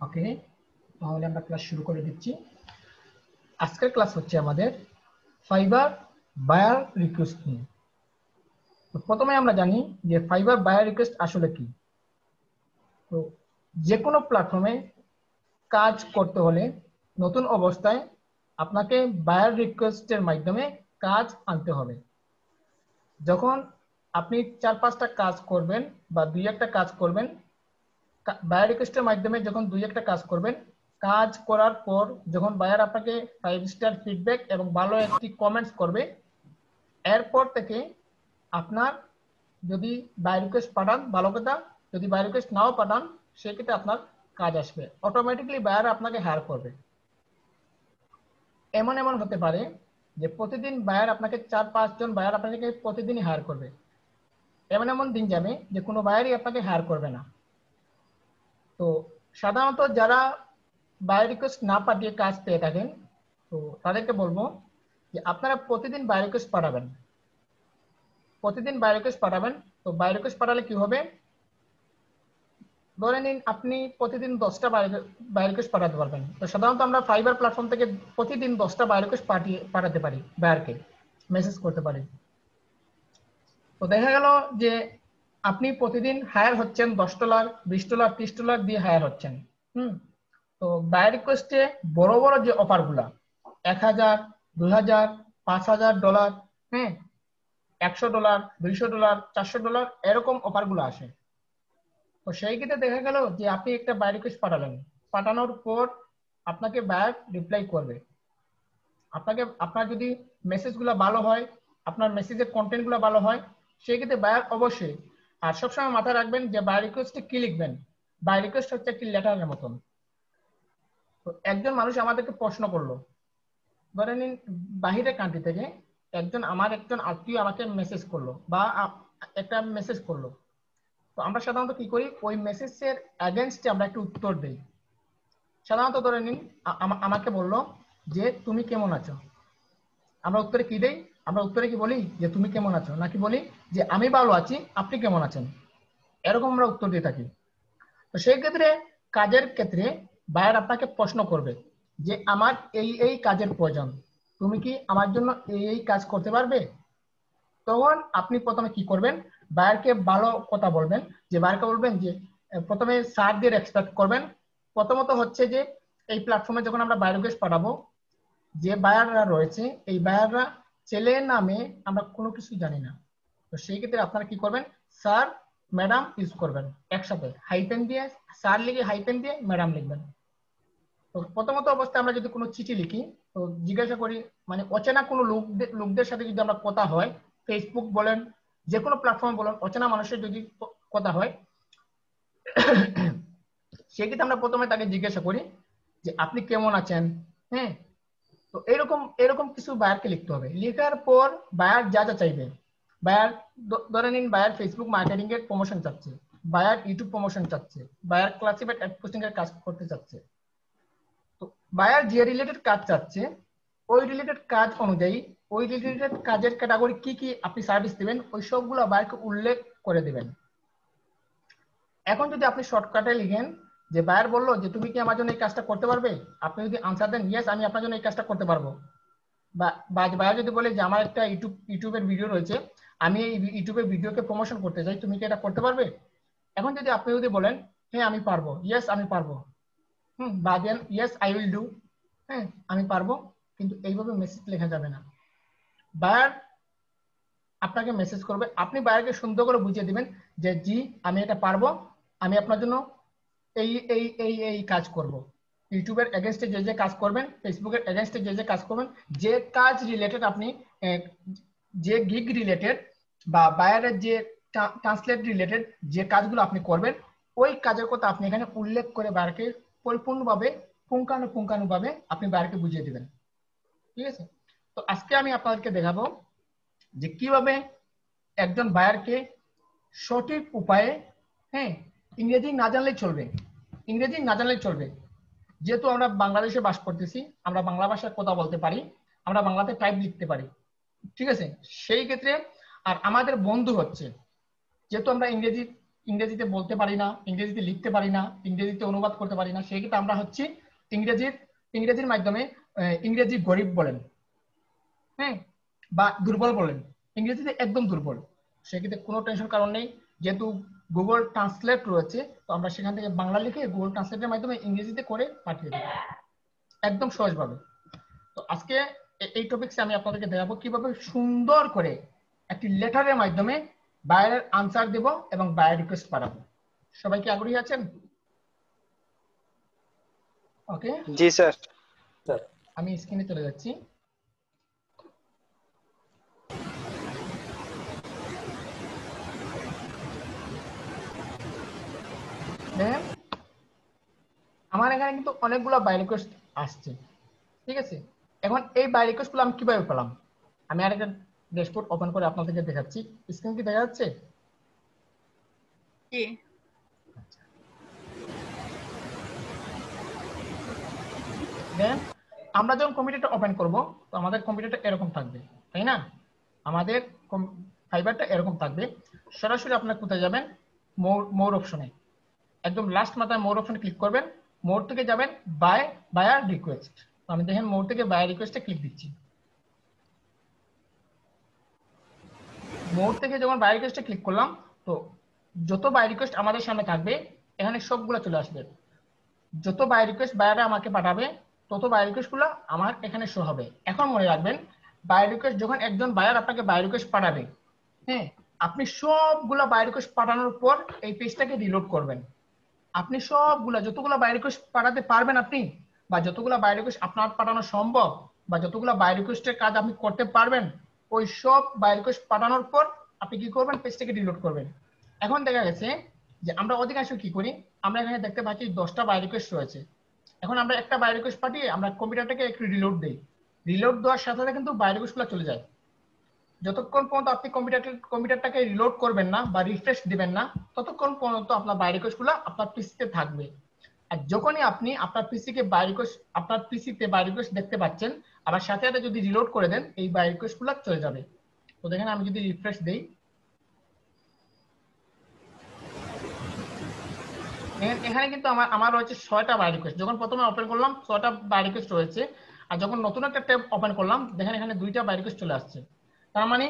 ওকে, তাহলে আমরা ক্লাস শুরু করে দিচ্ছি। আজকের ক্লাস হচ্ছে আমাদের ফাইবার বায়ার রিকোয়েস্ট নিয়ে। প্রথমে আমরা জানি যে ফাইবার বায়ার রিকোয়েস্ট আসলে কি। তো যে কোনো প্ল্যাটফর্মে কাজ করতে হলে নতুন অবস্থায় আপনাকে বায়ার রিকোয়েস্টের মাধ্যমে কাজ আনতে হবে। যখন আপনি চার পাঁচটা কাজ করবেন বা দুই একটা কাজ করবেন বায়ার রিকোয়েস্টের মাধ্যমে যখন দুই একটা কাজ করবেন, কাজ করার পর যখন বায়ার আপনাকে ফাইভ স্টার ফিডব্যাক এবং ভালো একটি কমেন্টস করবে, এরপর থেকে আপনার যদি বাই রিকোয়েস্ট পাঠান, ভালো কথা, যদি বাই রিকোয়েস্ট নাও পাঠান, সেক্ষেত্রে আপনার কাজ আসবে। অটোমেটিকলি বায়ার আপনাকে হায়ার করবে। এমন এমন হতে পারে যে প্রতিদিন বায়ার আপনাকে চার পাঁচজন বায়ার আপনাকে প্রতিদিনই হায়ার করবে। এমন এমন দিন যাবে যে কোনো বায়ারই আপনাকে হায়ার করবে না। তো সাধারণত যারা বায়ার রিকোয়েস্ট না পাঠিয়ে কাজ পেয়ে থাকেন, তো তাদেরকে বলব যে আপনারা প্রতিদিন বাই রিকোয়েস্ট পাঠাবেন। প্রতিদিন বাই রিকোয়েস্ট পাঠাবেন। তো বাই রিকোয়েস্ট পাঠালে কি হবে? ধরে নিন আপনি প্রতিদিন দশটা বাই রিকোয়েস্ট পাঠাতে পারবেন। তো সাধারণত আমরা ফাইবার প্ল্যাটফর্ম থেকে প্রতিদিন দশটা বাই রিকোয়েস্ট পাঠিয়ে, পাঠাতে পারি বায়ারকে মেসেজ করতে পারি। তো দেখা গেল যে আপনি প্রতিদিন হায়ার হচ্ছেন দশ ডলার বিশ ডলার ত্রিশ ডলার দিয়ে হায়ার হচ্ছেন। হুম? তো বাই রিকোয়েস্টে বড় বড় যে অফারগুলা এক হাজার, দুই হাজার, পাঁচ হাজার ডলার হ্যাঁ একশো ডলার দুইশো ডলার চারশো ডলার এরকম অফারগুলো আসে। তো সেই ক্ষেত্রে দেখা গেল যে আপনি একটা বাই রিকোয়েস্ট পাঠালেন। পাঠানোর পর আপনাকে বায়ার রিপ্লাই করবে। আপনাকে, আপনার যদি মেসেজগুলো ভালো হয়, আপনার মেসেজের কন্টেন্টগুলো ভালো হয়, সেই ক্ষেত্রে বায়ার অবশ্যই আর সবসময় মাথায় রাখবেন যে বাই রিকোয়েস্টে কি লিখবেন? বাই রিকোয়েস্ট হচ্ছে একটি লেটারের মতন। তো একজন মানুষ আমাদেরকে প্রশ্ন করল, ধরে নিন বাহিরের কান্ট্রি থেকে একজন আমার একজন আত্মীয় আমাকে মেসেজ করল বা একটা মেসেজ করল। তো আমরা সাধারণত কি করি? ওই মেসেজের অ্যাগেনস্টে আমরা একটু উত্তর দিই। সাধারণত ধরে নিন আমাকে বলল যে, তুমি কেমন আছো? আমরা উত্তরে কি দেই? আমরা উত্তরে কি বলি? যে তুমি কেমন আছো? নাকি বলি? যে আমি ভালো আছি, আপনি কেমন আছেন? এরকম আমরা উত্তর দিয়ে থাকি। তো সেই ক্ষেত্রে কাজের ক্ষেত্রে বায়ার আপনাকে প্রশ্ন করবে যে আমার এই এই কাজের প্রয়োজন। তুমি কি আমার জন্য এই এই কাজ করতে পারবে? তখন আপনি প্রথমে কি করবেন? বায়ারকে ভালো কথা বলবেন। যে বায়ারকে বলবেন যে প্রথমে সার দিয়ে এক্সপেক্ট করবেন। প্রথমত হচ্ছে যে, এই প্ল্যাটফর্মে যখন আমরা বায়ার রিকোয়েস্ট পাঠাবো যে বায়াররা রয়েছে, এই বায়াররা ছেলে নামে আমরা কোনো কিছু জানি না। তো সেই ক্ষেত্রে আপনারা কি করবেন? স্যার, ম্যাডাম ইউজ করবেন একসাথে। হাইপেন দিয়ে, স্যার লিখে হাইপেন দিয়ে, ম্যাডাম লিখবেন। তো প্রথমত অবস্থায় আমরা যদি কোনো চিঠি লিখি, তো জিজ্ঞাসা করি মানে অচেনা কোনো লোকদের লোকদের সাথে যদি আমরা কথা হয় ফেসবুক বলেন যে কোনো প্ল্যাটফর্ম বলেন, অচেনা মানুষের যদি কথা হয় সেক্ষেত্রে আমরা প্রথমে তাকে জিজ্ঞাসা করি যে, আপনি কেমন আছেন? হ্যাঁ তো এরকম এরকম কিছু বায়ারকে লিখতে হবে। লেখার পর বায়ার যা যা চাইবে। বায়ার ধরে নিন বায়ার ফেসবুক মার্কেটিং এর প্রমোশন চাচ্ছে, বায়ার ইউটিউব প্রমোশন চাচ্ছে, বায়ার ক্লাসিফাইড অ্যাড পোস্টিং এর কাজ করতে চাচ্ছে। তো বায়ার যে রিলেটেড কাজ চাচ্ছে, ওই রিলেটেড কাজ অনুযায়ী, ওই রিলেটেড কাজের ক্যাটাগরি কি কি আপনি সার্ভিস দিবেন, ওই সবগুলো বায়ারকে উল্লেখ করে দিবেন। এখন যদি আপনি শর্টকাটে লিখেন যে বায়ার বলল যে, তুমি কি আমার জন্য এই কাজটা করতে পারবে? আপনি যদি আনসার দেন ইয়েস আমি আপনার জন্য এই কাজটা করতে পারব। বা বায়ার যদি বলে যে, আমার একটা ইউটিউব ইউটিউবের ভিডিও রয়েছে, আমি এই ইউটিউবের ভিডিওকে প্রমোশন করতে চাই, তুমি কি এটা করতে পারবে? এখন যদি আপনি যদি বলেন হ্যাঁ আমি পারব। ইয়েস আমি পারব। হুম, বা then yes I will do হ্যাঁ আমি পারব, কিন্তু এইভাবে মেসেজ লেখা যাবে না। বায়ার আপনাকে মেসেজ করবে। আপনি বায়ারকে সুন্দর করে বুঝিয়ে দিবেন যে, জি, আমি এটা পারব। আমি আপনার জন্য এই এই এই এই কাজ করব। ইউটিউবের এগেনস্টে যে যে কাজ করবেন ফেসবুকের এগেনস্টে যে যে কাজ করবেন, যে কাজ রিলেটেড আপনি যে গিগ রিলেটেড বা বায়ারের যে ট্রান্সলেট রিলেটেড যে কাজগুলো আপনি করবেন, ওই কাজের কথা আপনি এখানে উল্লেখ করে বায়ারকে পরিপূর্ণভাবে, পুঙ্খানুপুঙ্খানুভাবে আপনি বায়ারকে বুঝিয়ে দিবেন। ঠিক আছে? তো আজকে আমি আপনাদেরকে দেখাবো যে কীভাবে একজন বায়ারকে সঠিক উপায়ে হ্যাঁ ইংরেজি না জানলেই চলবে। ইংরেজি না জানলেই চলবে। যেহেতু আমরা বাংলাদেশে বাস করতেছি, আমরা বাংলা ভাষায় কথা বলতে পারি, আমরা বাংলাতে টাইপ লিখতে পারি। ঠিক আছে? সেই ক্ষেত্রে, আর আমাদের বন্ধু হচ্ছে, যেহেতু আমরা ইংরেজি, ইংরেজিতে বলতে পারি না, ইংরেজিতে লিখতে পারি না, ইংরেজিতে অনুবাদ করতে পারি না সেক্ষেত্রে আমরা হচ্ছি ইংরেজির ইংরেজির মাধ্যমে ইংরেজি গরিব বলেন। হ্যাঁ? বা দুর্বল বলেন। ইংরেজিতে একদম দুর্বল। সেক্ষেত্রে কোনো টেনশন কারণ নেই। যেহেতু গুগল ট্রান্সলেট রয়েছে তো আমরা সেখান থেকে বাংলা লিখে গুগল ট্রান্সলেটের মাধ্যমে ইংরেজিতে করে পাঠিয়ে দেবো। একদম সহজভাবে। তো আজকে এই টপিকসে আমি আপনাদেরকে দেখাবো কীভাবে সুন্দর করে একটি লেটারের মাধ্যমে বায়ারের আনসার দেব এবং বায়ার রিকোয়েস্ট পাঠাবো সবাই কি আগ্রহী আছেন? ওকে জি স্যার। স্যার। আমি স্ক্রিনে চলে যাচ্ছি। দেখেন আমার এখানে কিন্তু অনেকগুলো বাই রিকোয়েস্ট আসছে। ঠিক আছে? এখন এই বাই রিকোয়েস্টগুলো আমি কীভাবে পেলাম? আমি আরেকটা ড্যাশবোর্ড ওপেন করে আপনাদেরকে দেখাচ্ছি। স্ক্রিন কি দেখা যাচ্ছে? জি। দেন আমরা যখন কম্পিউটারটা ওপেন করব তো আমাদের কম্পিউটারটা এরকম থাকবে তাই না? আমাদের ফাইবারটা এরকম থাকবে। সরাসরি আপনারা কোথায় যাবেন? মোর মোর অপশনে একদম লাস্ট মাথায় মোর অপশনে ক্লিক করবেন মোর থেকে যাবেন বাই বায়ার রিকোয়েস্ট আমি দেখেন মোর থেকে বায়ার রিকোয়েস্টে ক্লিক দিচ্ছি। মোর থেকে যখন বাই রিকোয়েস্টে ক্লিক করলাম, তো যত বাই রিকোয়েস্ট আমাদের সামনে থাকবে, এখানে সবগুলো চলে আসবে। যত বাই রিকোয়েস্ট বায়ারে আমাকে পাঠাবে, তত বাই রিকোয়েস্টগুলো আমার এখানে শো হবে। এখন মনে রাখবেন বাই রিকোয়েস্ট যখন একজন বায়ার আপনাকে বাই রিকোয়েস্ট পাঠাবে হ্যাঁ আপনি সবগুলো বাই রিকোয়েস্ট পাঠানোর পর এই পেজটাকে রিলোড করবেন। আপনি সবগুলা, যতগুলো বাই রিকোয়েস্ট পাঠাতে পারবেন আপনি, বা যতগুলা বাই রিকোয়েস্ট আপনার পাঠানো সম্ভব, বা যতগুলা বাই রিকোয়েস্টের কাজ আপনি করতে পারবেন, ওই সব বাই রিকোয়েস্ট পাঠানোর পর আপনি কি করবেন? পেজটাকে রিলোড করবেন। এখন দেখা গেছে যে আমরা অধিকাংশ কি করি? আমরা এখানে দেখতে পাচ্ছি দশটা বাই রিকোয়েস্ট রয়েছে। এখন আমরা একটা বাই রিকোয়েস্ট পাঠিয়ে আমরা কম্পিউটারটাকে একটু রিলোড দিই। রিলোড দেওয়ার সাথে সাথে কিন্তু বাই রিকোয়েস্টগুলো চলে যায়। যতক্ষণ পর্যন্ত আপনি কম্পিউটার কম্পিউটারটাকে রিলোড করবেন না বা রিফ্রেশ দিবেন না, ততক্ষণ পর্যন্ত আপনার বাই রিকোয়েস্টগুলো আপনার পিসিতে থাকবে। আর যখনই আপনি আপনার পিসিকে বাই রিকোয়েস্ট আপনার পিসিতে বাই রিকোয়েস্ট দেখতে পাচ্ছেন, আবার সাথে সাথে যদি রিলোড করে দেন, এই বাই রিকোয়েস্টগুলো চলে যাবে। তো দেখেন, আমি যদি রিফ্রেশ দেই। এখানে কিন্তু আমার আমার রয়েছে ছয়টা বাই রিকোয়েস্ট যখন প্রথমে ওপেন করলাম, ছয়টা বাই রিকোয়েস্ট রয়েছে। আর যখন নতুন একটা ট্যাব ওপেন করলাম, দেখেন এখানে দুইটা বাই রিকোয়েস্ট চলে আসছে। তার মানে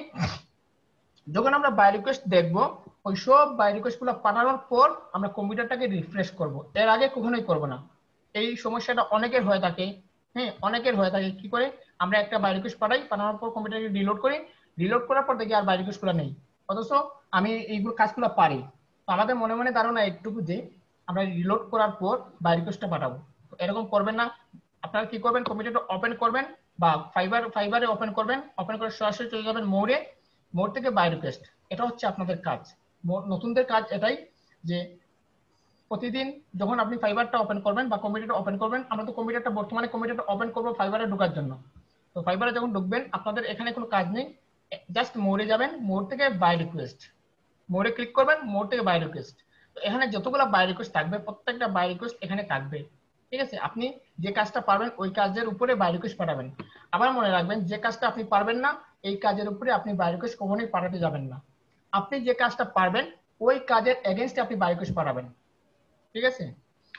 যখন আমরা বাই রিকোয়েস্ট দেখব, ওই সব বাই রিকোয়েস্টগুলো পাঠানোর পর আমরা কম্পিউটারটাকে রিফ্রেশ করব। এর আগে কখনোই করব না। এই সমস্যাটা অনেকের হয়ে থাকে। হ্যাঁ অনেকের হয়ে থাকে। কি করে? আমরা একটা বাই রিকোয়েস্ট পাঠাই, পাঠানোর পর কম্পিউটারকে রিলোড করি। রিলোড করার পর দেখি আর বাই রিকোয়েস্টগুলো নেই। অথচ আমি এইগুলো কাজগুলো পারি। তো আমাদের মনে মনে ধারণা একটুকু যে আমরা রিলোড করার পর বাই রিকোয়েস্টটা পাঠাবো। এরকম করবেন না। আপনারা কি করবেন? কম্পিউটারটা ওপেন করবেন। বা ফাইবার ফাইবারে ওপেন করবেন ওপেন করে সরাসরি চলে যাবেন মোড়ে, মোড় থেকে বাই রিকোয়েস্ট এটা হচ্ছে আপনাদের কাজ। নতুনদের কাজ এটাই যে প্রতিদিন যখন আপনি ফাইবারটা ওপেন করবেন বা কম্পিউটারটা ওপেন করবেন, আমরা তো কম্পিউটারটা বর্তমানে কম্পিউটারটা ওপেন করব ফাইবারে ঢোকার জন্য। তো ফাইবারে যখন ঢুকবেন, আপনাদের এখানে কোনো কাজ নেই। জাস্ট মোড়ে যাবেন, মোড় থেকে বাই রিকোয়েস্ট মোড়ে ক্লিক করবেন, মোড় থেকে বাই রিকোয়েস্ট তো এখানে যতগুলো বাই রিকোয়েস্ট থাকবে, প্রত্যেকটা বাই রিকোয়েস্ট এখানে থাকবে। ঠিক আছে? আপনি যে কাজটা পারবেন, ওই কাজের উপরে বাই পাঠাবেন। আবার মনে রাখবেন, যে কাজটা আপনি পারবেন না, এই কাজের উপরে আপনি বাই রিকোয়েস্ট কখনোই পাঠাতে যাবেন না। আপনি যে কাজটা পারবেন, ওই কাজের এগেনস্টে আপনি বাই পাঠাবেন। ঠিক আছে?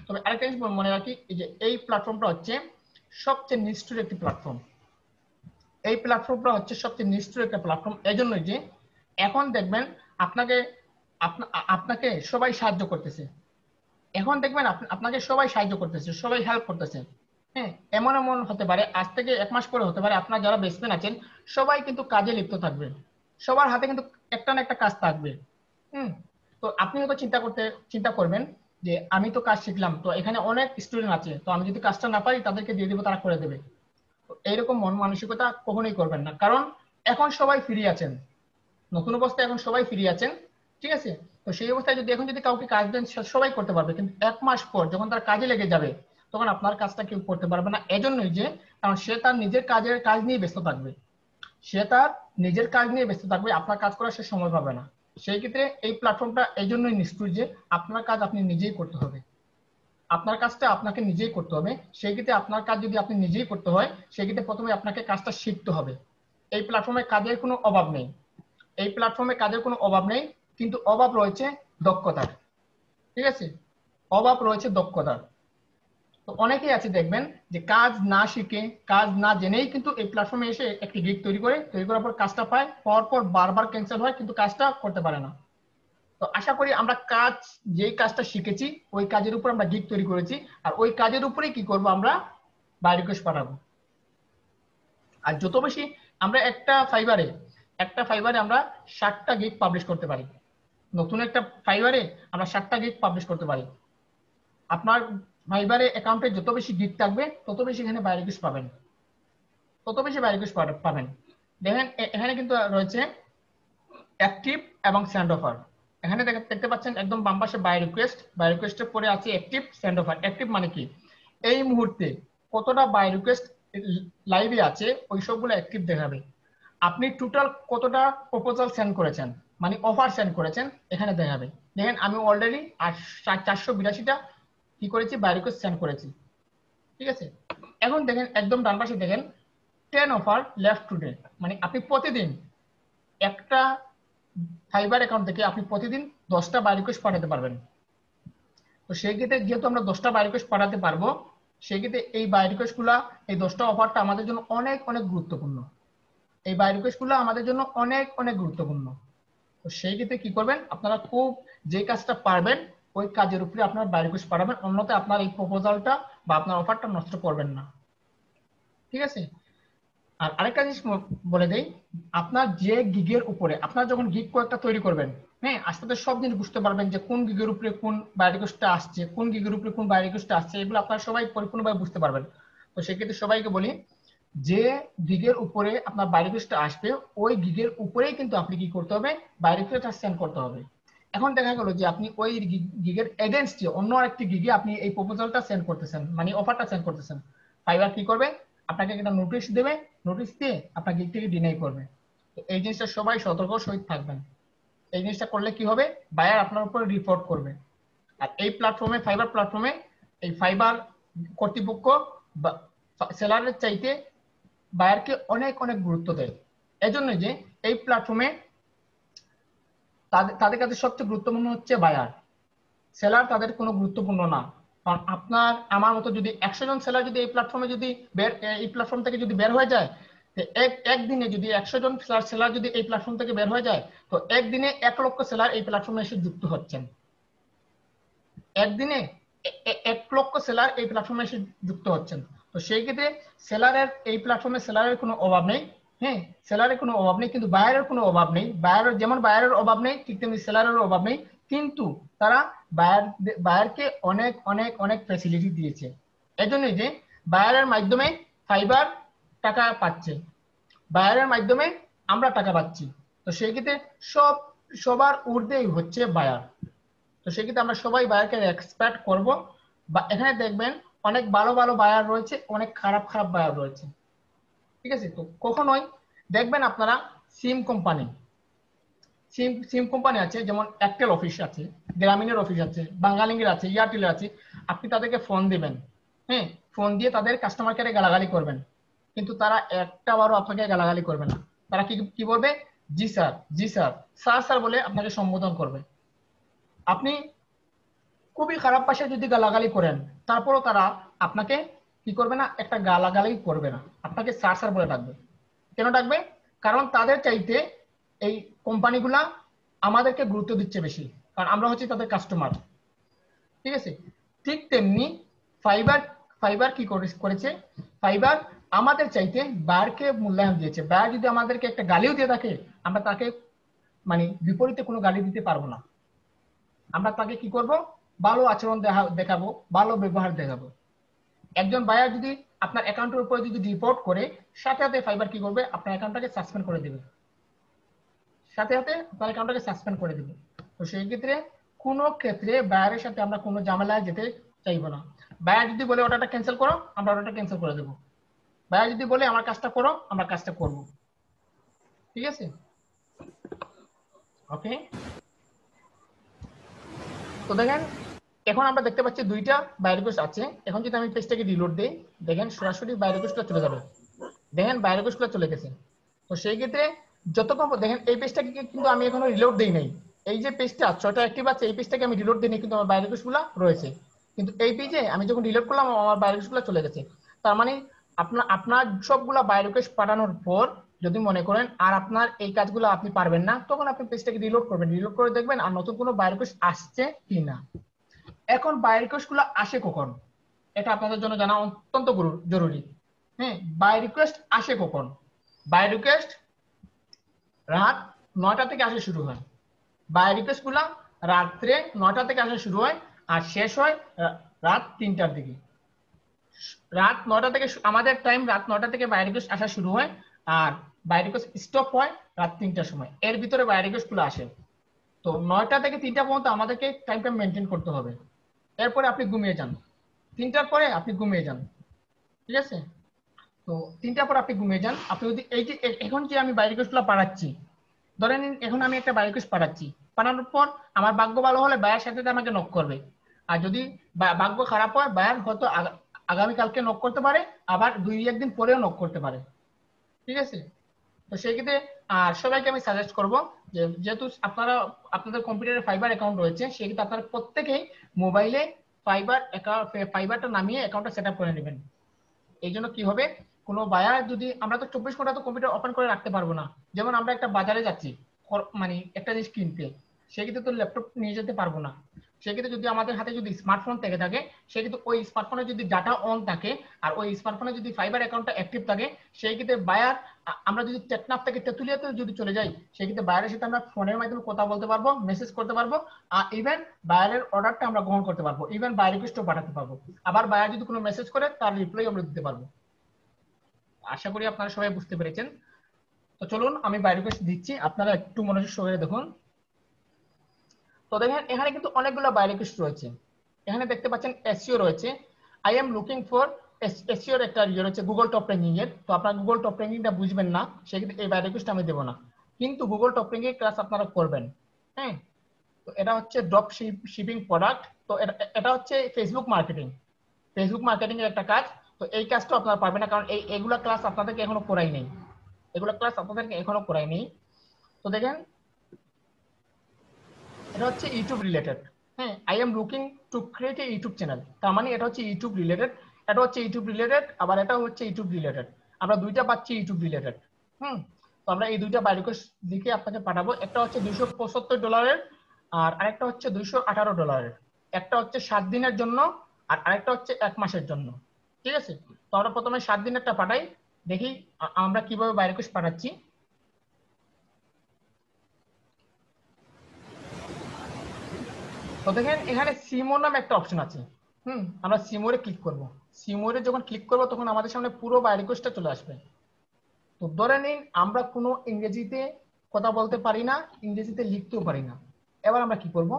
তবে আরেকটা জিনিস মনে রাখি যে এই প্ল্যাটফর্মটা হচ্ছে সবচেয়ে নিষ্ঠুর একটি প্ল্যাটফর্ম এই প্ল্যাটফর্মটা হচ্ছে সবচেয়ে নিষ্ঠুর একটা প্ল্যাটফর্ম এই জন্যই যে, এখন দেখবেন, আপনাকে আপনাকে সবাই সাহায্য করতেছে। এখন দেখবেন আপনাকে সবাই সাহায্য করতেছে, সবাই হেল্প করতেছে। হ্যাঁ এমন এমন হতে পারে, আজ থেকে এক মাস পরে হতে পারে, আপনার যারা বেসমেন আছেন, সবাই কিন্তু কাজে লিপ্ত থাকবে। সবার হাতে কিন্তু একটা না একটা কাজ থাকবে। হুম, তো আপনি হয়তো চিন্তা করতে, চিন্তা করবেন যে, আমি তো কাজ শিখলাম, তো এখানে অনেক স্টুডেন্ট আছে, তো আমি যদি কাজটা না পারি, তাদেরকে দিয়ে দেবো, তারা করে দেবে। এইরকম মন মানসিকতা কখনোই করবেন না। কারণ এখন সবাই ফ্রি আছেন। নতুন অবস্থায় এখন সবাই ফ্রি আছেন, ঠিক আছে? তো সেই অবস্থায় যদি এখন যদি কাউকে কাজ দেন সবাই করতে পারবে। কিন্তু এক মাস পর যখন তার কাজে লেগে যাবে, তখন আপনার কাজটা কেউ করতে পারবে না। এজন্যই যে, কারণ সে তার নিজের কাজের কাজ নিয়ে ব্যস্ত থাকবে। সে তার নিজের কাজ নিয়ে ব্যস্ত থাকবে, আপনার কাজ করার সে সময় পাবে না। সেই ক্ষেত্রে এই প্ল্যাটফর্মটা এই জন্যই নিষ্ঠুর যে, আপনার কাজ আপনি নিজেই করতে হবে। আপনার কাজটা আপনাকে নিজেই করতে হবে। সেই ক্ষেত্রে আপনার কাজ যদি আপনি নিজেই করতে হয়, সেই ক্ষেত্রে প্রথমে আপনাকে কাজটা শিখতে হবে। এই প্ল্যাটফর্মে কাজের কোনো অভাব নেই। এই প্ল্যাটফর্মে কাজের কোনো অভাব নেই। কিন্তু অভাব রয়েছে দক্ষতার। ঠিক আছে? অভাব রয়েছে দক্ষতার। তো অনেকেই আছে দেখবেন যে কাজ না শিখে, কাজ না জেনেই কিন্তু এই প্ল্যাটফর্মে এসে একটি গিগ তৈরি করে, তৈরি করার পর কাজটা পায়, পর পর বারবার ক্যান্সেল হয় কিন্তু কাজটা করতে পারে না। তো আশা করি আমরা কাজ, যেই কাজটা শিখেছি, ওই কাজের উপর আমরা গিগ তৈরি করেছি, আর ওই কাজের উপরেই কি করব আমরা? বাই রিকোয়েস্ট পাঠাবো। আর যত বেশি আমরা একটা ফাইবারে একটা ফাইবারে আমরা ষাটটা গিগ পাবলিশ করতে পারি। নতুন একটা ফাইবারে আমরা ষাটটা গিগ পাবলিশ করতে পারি। আপনার ফাইবারে অ্যাকাউন্টে যত বেশি গিগ থাকবে, তত বেশি এখানে বাই রিকোয়েস্ট পাবেন। তত বেশি বাই রিকোয়েস্ট পাবেন। দেখেন এখানে কিন্তু রয়েছে অ্যাক্টিভ এবং স্যান্ড অফার এখানে দেখতে পাচ্ছেন একদম বাম পাশে বাই রিকোয়েস্ট বাই রিকোয়েস্টের পরে আছে অ্যাক্টিভ স্যান্ড অফার অ্যাক্টিভ মানে কি? এই মুহূর্তে কতটা বাই রিকোয়েস্ট লাইভে আছে, ওই সবগুলো অ্যাক্টিভ দেখাবে। আপনি টোটাল কতটা প্রপোজাল সেন্ড করেছেন? মানে অফার সেন্ড করেছেন, এখানে দেখাবে। দেখেন, আমি অলরেডি চারশো বিরাশিটা কি করেছি? বাই রিকোয়েস্ট সেন্ড করেছি। ঠিক আছে? এখন দেখেন, একদম ডান পাশে দেখেন টেন অফার লেফট টুডে মানে আপনি প্রতিদিন একটা ফাইবার অ্যাকাউন্ট থেকে আপনি প্রতিদিন দশটা বাই রিকোয়েস্ট পাঠাতে পারবেন। তো সেই ক্ষেত্রে যেহেতু আমরা দশটা বাই রিকোয়েস্ট পাঠাতে পারব, সেই ক্ষেত্রে এই বাই রিকোয়েস্টগুলা, এই দশটা অফারটা আমাদের জন্য অনেক অনেক গুরুত্বপূর্ণ। এই বাই রিকোয়েস্টগুলো আমাদের জন্য অনেক অনেক গুরুত্বপূর্ণ। তো সেই ক্ষেত্রে কি করবেন? আপনারা খুব যে কাজটা পারবেন, ওই কাজের উপরে আপনার বাই রিকোয়েস্ট পাঠাবেন অন্যথায় আপনার এই প্রপোজালটা বা আপনার অফারটা নষ্ট করবেন না। ঠিক আছে? আর আরেকটা জিনিস বলে দেই, আপনার যে গিগের উপরে, আপনার যখন গিগ কয়েকটা তৈরি করবেন হ্যাঁ আস্তে আস্তে সব জিনিস বুঝতে পারবেন যে কোন গিগের উপরে কোন বায়োরিকোস্টটা আসছে, কোন গিগের উপরে কোন বায়োরিকোস্টটা আসছে, এগুলো আপনারা সবাই পরিপূর্ণভাবে বুঝতে পারবেন। তো সেক্ষেত্রে সবাইকে বলি যে গিগের উপরে আপনার বায়োরিকোস্টটা আসবে, ওই গিগের উপরেই কিন্তু আপনি কি করতে হবে? বায়োরিকোস্টটা সেন্ড করতে হবে। এখন দেখা গেল যে আপনি ওই গিগের এগেনস্টে অন্য আরেকটি গিগে আপনি এই প্রপোজালটা সেন্ড করতেছেন মানে অফারটা সেন্ড করতেছেন। ফাইবার কি করবে? আপনাকে একটা নোটিশ দেবে। নোটিশ দিয়ে আপনার থেকে ডিনাই করবে। এই জিনিসটা সবাই সতর্ক সহিত থাকবেন। এই জিনিসটা করলে কি হবে? বায়ার আপনার উপরে রিপোর্ট করবে। আর এই প্ল্যাটফর্মে ফাইবার প্ল্যাটফর্মে এই ফাইবার কর্তৃপক্ষ সেলারের চাইতে বায়ারকে অনেক অনেক গুরুত্ব দেয়। এজন্য যে এই প্ল্যাটফর্মে তাদের কাছে সবচেয়ে গুরুত্বপূর্ণ হচ্ছে বায়ার। সেলার তাদের কোনো গুরুত্বপূর্ণ না। কারণ আপনার, আমার মতো যদি একশো জন সেলার যদি এই প্ল্যাটফর্মে যদি বের, এই প্ল্যাটফর্ম থেকে যদি বের হয়ে যায় এক, একদিনে যদি একশো জন সেলার যদি এই প্ল্যাটফর্ম থেকে বের হয়ে যায়, তো একদিনে এক লক্ষ সেলার এই প্ল্যাটফর্মে এসে যুক্ত হচ্ছেন। একদিনে এক লক্ষ সেলার এই প্ল্যাটফর্মে এসে যুক্ত হচ্ছেন। তো সেই ক্ষেত্রে সেলারের, এই প্ল্যাটফর্মে সেলারের কোনো অভাব নেই হ্যাঁ? সেলারের কোনো অভাব নেই, কিন্তু বায়ারের কোনো অভাব নেই। বায়ারের যেমন বায়ারের অভাব নেই, ঠিক তেমনি সেলারের অভাব নেই, কিন্তু তারা বায়ার বায়ারকে অনেক অনেক অনেক ফ্যাসিলিটি দিয়েছে। এজন্যই যে বায়ারের মাধ্যমে ফাইবার টাকা পাচ্ছে। বায়ারের মাধ্যমে আমরা টাকা পাচ্ছি। তো সেই ক্ষেত্রে সব, সবার ঊর্ধ্বেই হচ্ছে বায়ার তো সেই ক্ষেত্রে আমরা সবাই বায়ারকে এক্সপেক্ট করব। বা এখানে দেখবেন অনেক ভালো ভালো বায়ার রয়েছে, অনেক খারাপ খারাপ বায়ার রয়েছে। ঠিক আছে? তো কখনোই দেখবেন আপনারা সিম কোম্পানি সিম সিম কোম্পানি আছে, যেমন এয়ারটেল অফিস আছে, গ্রামীণের অফিস আছে বাঙালিঙ্গের আছে এয়ারটেলের আছে, আপনি তাদেরকে ফোন দিবেন। হ্যাঁ? ফোন দিয়ে তাদের কাস্টমার কেয়ারে গালাগালি করবেন। কিন্তু তারা একটা বারও আপনাকে গালাগালি করবে না। তারা কি কি বলবে? জি স্যার জি স্যার। স্যার স্যার বলে আপনাকে সম্বোধন করবে। আপনি খুবই খারাপ পাশে যদি গালাগালি করেন, তারপরও তারা আপনাকে কি করবে না, একটা গালাগালি করবে না। আপনাকে স্যার স্যার বলে ডাকবে। কেন ডাকবে? কারণ তাদের চাইতে এই কোম্পানিগুলা আমাদেরকে গুরুত্ব দিচ্ছে বেশি। কারণ আমরা হচ্ছি তাদের কাস্টমার ঠিক আছে? ঠিক তেমনি ফাইবার ফাইবার কি করেছে ফাইবার আমাদের চাইতে বারকে মূল্যায়ন দিয়েছে। বায়ার যদি আমাদেরকে একটা গালিও দিয়ে থাকে, আমরা তাকে মানে বিপরীতে কোনো গালি দিতে পারব না। আমরা তাকে কি করব? ভালো আচরণ দেখাবো, ভালো ব্যবহার দেখাবো। একজন বায়ার যদি আপনার অ্যাকাউন্টের উপরে যদি রিপোর্ট করে, সাথে সাথে ফাইবার কি করবে? আপনার অ্যাকাউন্টটাকে সাসপেন্ড করে দেবে। সাথে সাথে আপনার অ্যাকাউন্টটাকে সাসপেন্ড করে দেবে। তো সেই ক্ষেত্রে কোনো ক্ষেত্রে বায়ারের সাথে আমরা কোনো ঝামেলায় যেতে চাইব না। বায়ার যদি বলে অর্ডারটা ক্যান্সেল করো, আমরা অর্ডারটা ক্যান্সেল করে দেবো। বায়ার যদি বলে, আমার কাজটা করো, আমরা কাজটা করব। ঠিক আছে? ওকে তো দেখেন এখন আমরা দেখতে পাচ্ছি দুইটা বায়োরিকোয়েস্ট আছে। এখন যদি আমি পেজটাকে রিলোড দিই, দেখেন সরাসরি বায়োরিকোয়েস্টটা চলে যাবে। দেখেন বায়োরিকোয়েস্টগুলো চলে গেছে। তো সেই ক্ষেত্রে যতক্ষণ দেখেন এই পেজটাকে কিন্তু আমি এখনও রিলোড দেই নাই। এই যে পেজটা ছয়টা অ্যাক্টিভ আছে, এই পেজটাকে আমি রিলোড দিইনি কিন্তু আমারগুলো রয়েছে। কিন্তু এই পেজে আমি যখন রিলোড করলাম, আমারগুলো চলে গেছে। তার মানে আপনার আপনার সবগুলা বাই পাঠানোর পর যদি মনে করেন, আর আপনার এই কাজগুলো আপনি পারবেন না, তখন আপনি পেজটাকে রিলোড করবেন। রিলোড করে দেখবেন আর নতুন কোনো বাই রিকোয়েস্ট আসছে কিনা। এখন বাই রিকোয়েস্ট আসে কখন? এটা আপনাদের জন্য জানা অত্যন্ত জরুরি। হ্যাঁ বাই রিকোয়েস্ট আসে কখন? বাই রিকোয়েস্ট রাত নয়টা থেকে আসা শুরু হয়। বাই রিকোয়েস্টগুলা রাত্রে নয়টা থেকে আসা শুরু হয় আর শেষ হয় রাত তিনটার দিকে। রাত নয়টা থেকে আমাদের টাইম রাত নয়টা থেকে বাই রিকোয়েস্ট আসা শুরু হয় আর বাই রিকোয়েস্ট স্টপ হয় রাত তিনটার সময়। এর ভিতরে বাই রিকোয়েস্টগুলো আসে। তো নয়টা থেকে তিনটা পর্যন্ত আমাদেরকে টাইমটা মেনটেন করতে হবে। এরপরে আপনি ঘুমিয়ে যান। তিনটার পরে আপনি ঘুমিয়ে যান। ঠিক আছে? তো তিনটার পর আপনি ঘুমিয়ে যান। আপনি যদি এই যে এখন যে আমি বাই রিকোয়েস্টগুলো পাঠাচ্ছি ধরে নিন এখন আমি একটা বাই রিকোয়েস্ট পাঠাচ্ছি পাঠানোর পর আমার ভাগ্য ভালো হলে বায়ের সাথে আমাকে নক করবে। আর যদি ভাগ্য খারাপ হয়, বায়ার হয়তো আগামীকালকে নক করতে পারে, আবার দুই একদিন পরেও নক করতে পারে। ঠিক আছে? তো সেই ক্ষেত্রে আর সবাইকে আমি সাজেস্ট করব যে, যেহেতু আপনারা, আপনাদের কম্পিউটারে ফাইবার অ্যাকাউন্ট রয়েছে সেক্ষেত্রে আপনারা প্রত্যেকেই মোবাইলে ফাইবার ফাইবারটা নামিয়ে অ্যাকাউন্টটা সেট করে নেবেন। এই জন্য কি হবে? কোনো বায়ার যদি, আমরা তো চব্বিশ ঘণ্টা তো কম্পিউটার ওপেন করে রাখতে পারব না। যেমন আমরা একটা বাজারে যাচ্ছি মানে একটা জিনিস কিনতে সেক্ষেত্রে তো ল্যাপটপ নিয়ে যেতে পারব না। সেক্ষেত্রে যদি আমাদের হাতে যদি স্মার্টফোন থেকে থাকে সেক্ষেত্রে ওই স্মার্টফোনে যদি ডাটা অন থাকে আর ওই স্মার্টফোনে যদি ফাইবার অ্যাকাউন্টটা অ্যাক্টিভ থাকে সেই ক্ষেত্রে বায়ার আমরা যদি টেকনাফ থেকে তেতুলিয়াতে যদি চলে যাই সেই ক্ষেত্রে বায়ারের সাথে আমরা ফোনের মাধ্যমে কথা বলতে পারব মেসেজ করতে পারব, আর ইভেন বায়ারের অর্ডারটা আমরা গ্রহণ করতে পারব ইভেন বায়ার রিকোয়েস্টও পাঠাতে পারব। আবার বায়ার যদি কোনো মেসেজ করে, তার রিপ্লাই আমরা দিতে পারব। আশা করি আপনারা সবাই বুঝতে পেরেছেন। তো চলুন, আমি রিকোয়েস্ট দিচ্ছি, আপনারা একটু মনোযোগ সহকারে দেখুন। তো এখানে কিন্তু অনেকগুলো বাইরেকিস্ট রয়েছে। এখানে দেখতে পাচ্ছেন এসিও রয়েছে। আই এম লুকিং ফর এসিওর একটা ইয়ে রয়েছে গুগল টপ র্যাঙ্কিং এর। তো আপনারা গুগল টপ র্যাঙ্কিংটা বুঝবেন না, সেক্ষেত্রে এই বাইরেকিস্ট আমি দেবো না। কিন্তু গুগল টপ র্যাঙ্কিং ক্লাস আপনারা করবেন হ্যাঁ? তো এটা হচ্ছে ড্রপ শিপিং প্রোডাক্ট তো এটা হচ্ছে ফেসবুক মার্কেটিং ফেসবুক মার্কেটিং এর একটা কাজ, তো এই কাজটা আপনারা পারবেন না, কারণ এই, এগুলা ক্লাস আপনাদেরকে এখনও করাই নেই। এগুলো ক্লাস আপনাদেরকে এখনও করাই নেই। তো দেখেন এটা হচ্ছে ইউটিউব রিলেটেড হ্যাঁ I am looking to create a YouTube channel তার মানে এটা হচ্ছে ইউটিউব রিলেটেড এটা হচ্ছে ইউটিউব রিলেটেড আবার এটা হচ্ছে ইউটিউব রিলেটেড আমরা দুইটা পাচ্ছি ইউটিউব রিলেটেড হুম। তো আমরা এই দুইটা বাইরিকোস দিকে আপনাকে পাঠাবো। একটা হচ্ছে দুইশো পঁচাত্তর ডলারের আর আরেকটা হচ্ছে দুইশো আঠারো ডলারের। একটা হচ্ছে সাত দিনের জন্য আর আরেকটা হচ্ছে এক মাসের জন্য। ঠিক আছে? তো আমরা প্রথমে সাত দিনেরটা পাঠাই। দেখি আমরা কীভাবে বাইরিকোস পাঠাচ্ছি। তো দেখেন, এখানে সিমোর নামে একটা অপশন আছে। হুম, আমরা সিমোরে ক্লিক করব। সিমোরে যখন ক্লিক করব, তখন আমাদের সামনে পুরো বাই রিকোয়েস্টটা চলে আসবে। তো ধরে নিন, আমরা কোনো ইংরেজিতে কথা বলতে পারি না, ইংরেজিতে লিখতেও পারি না। এবার আমরা কি করব?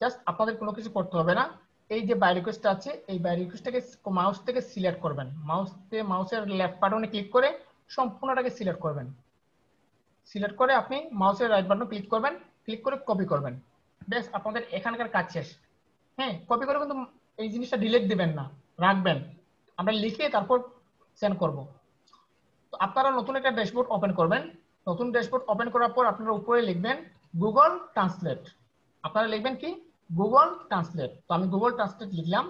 জাস্ট আপনাদের কোনো কিছু করতে হবে না। এই যে বাই রিকোয়েস্টটা আছে, এই বাই রিকোয়েস্টটাকে মাউস থেকে সিলেক্ট করবেন। মাউসতে মাউসের লেফট বাটনে ক্লিক করে সম্পূর্ণটাকে সিলেক্ট করবেন। সিলেক্ট করে আপনি মাউসের রাইট বাটনে ক্লিক করবেন। ক্লিক করে কপি করবেন। বেশ, আপনাদের এখানকার কাজ শেষ। হ্যাঁ কপি করে কিন্তু এই জিনিসটা ডিলিট দিবেন না, রাখবেন। আমরা লিখে তারপর সেন্ড করব। তো আপনারা নতুন একটা ড্যাশবোর্ড ওপেন করবেন। নতুন ড্যাশবোর্ড ওপেন করার পর আপনারা উপরে লিখবেন গুগল ট্রান্সলেট আপনারা লিখবেন কি? গুগল ট্রান্সলেট তো আমি গুগল ট্রান্সলেট লিখলাম।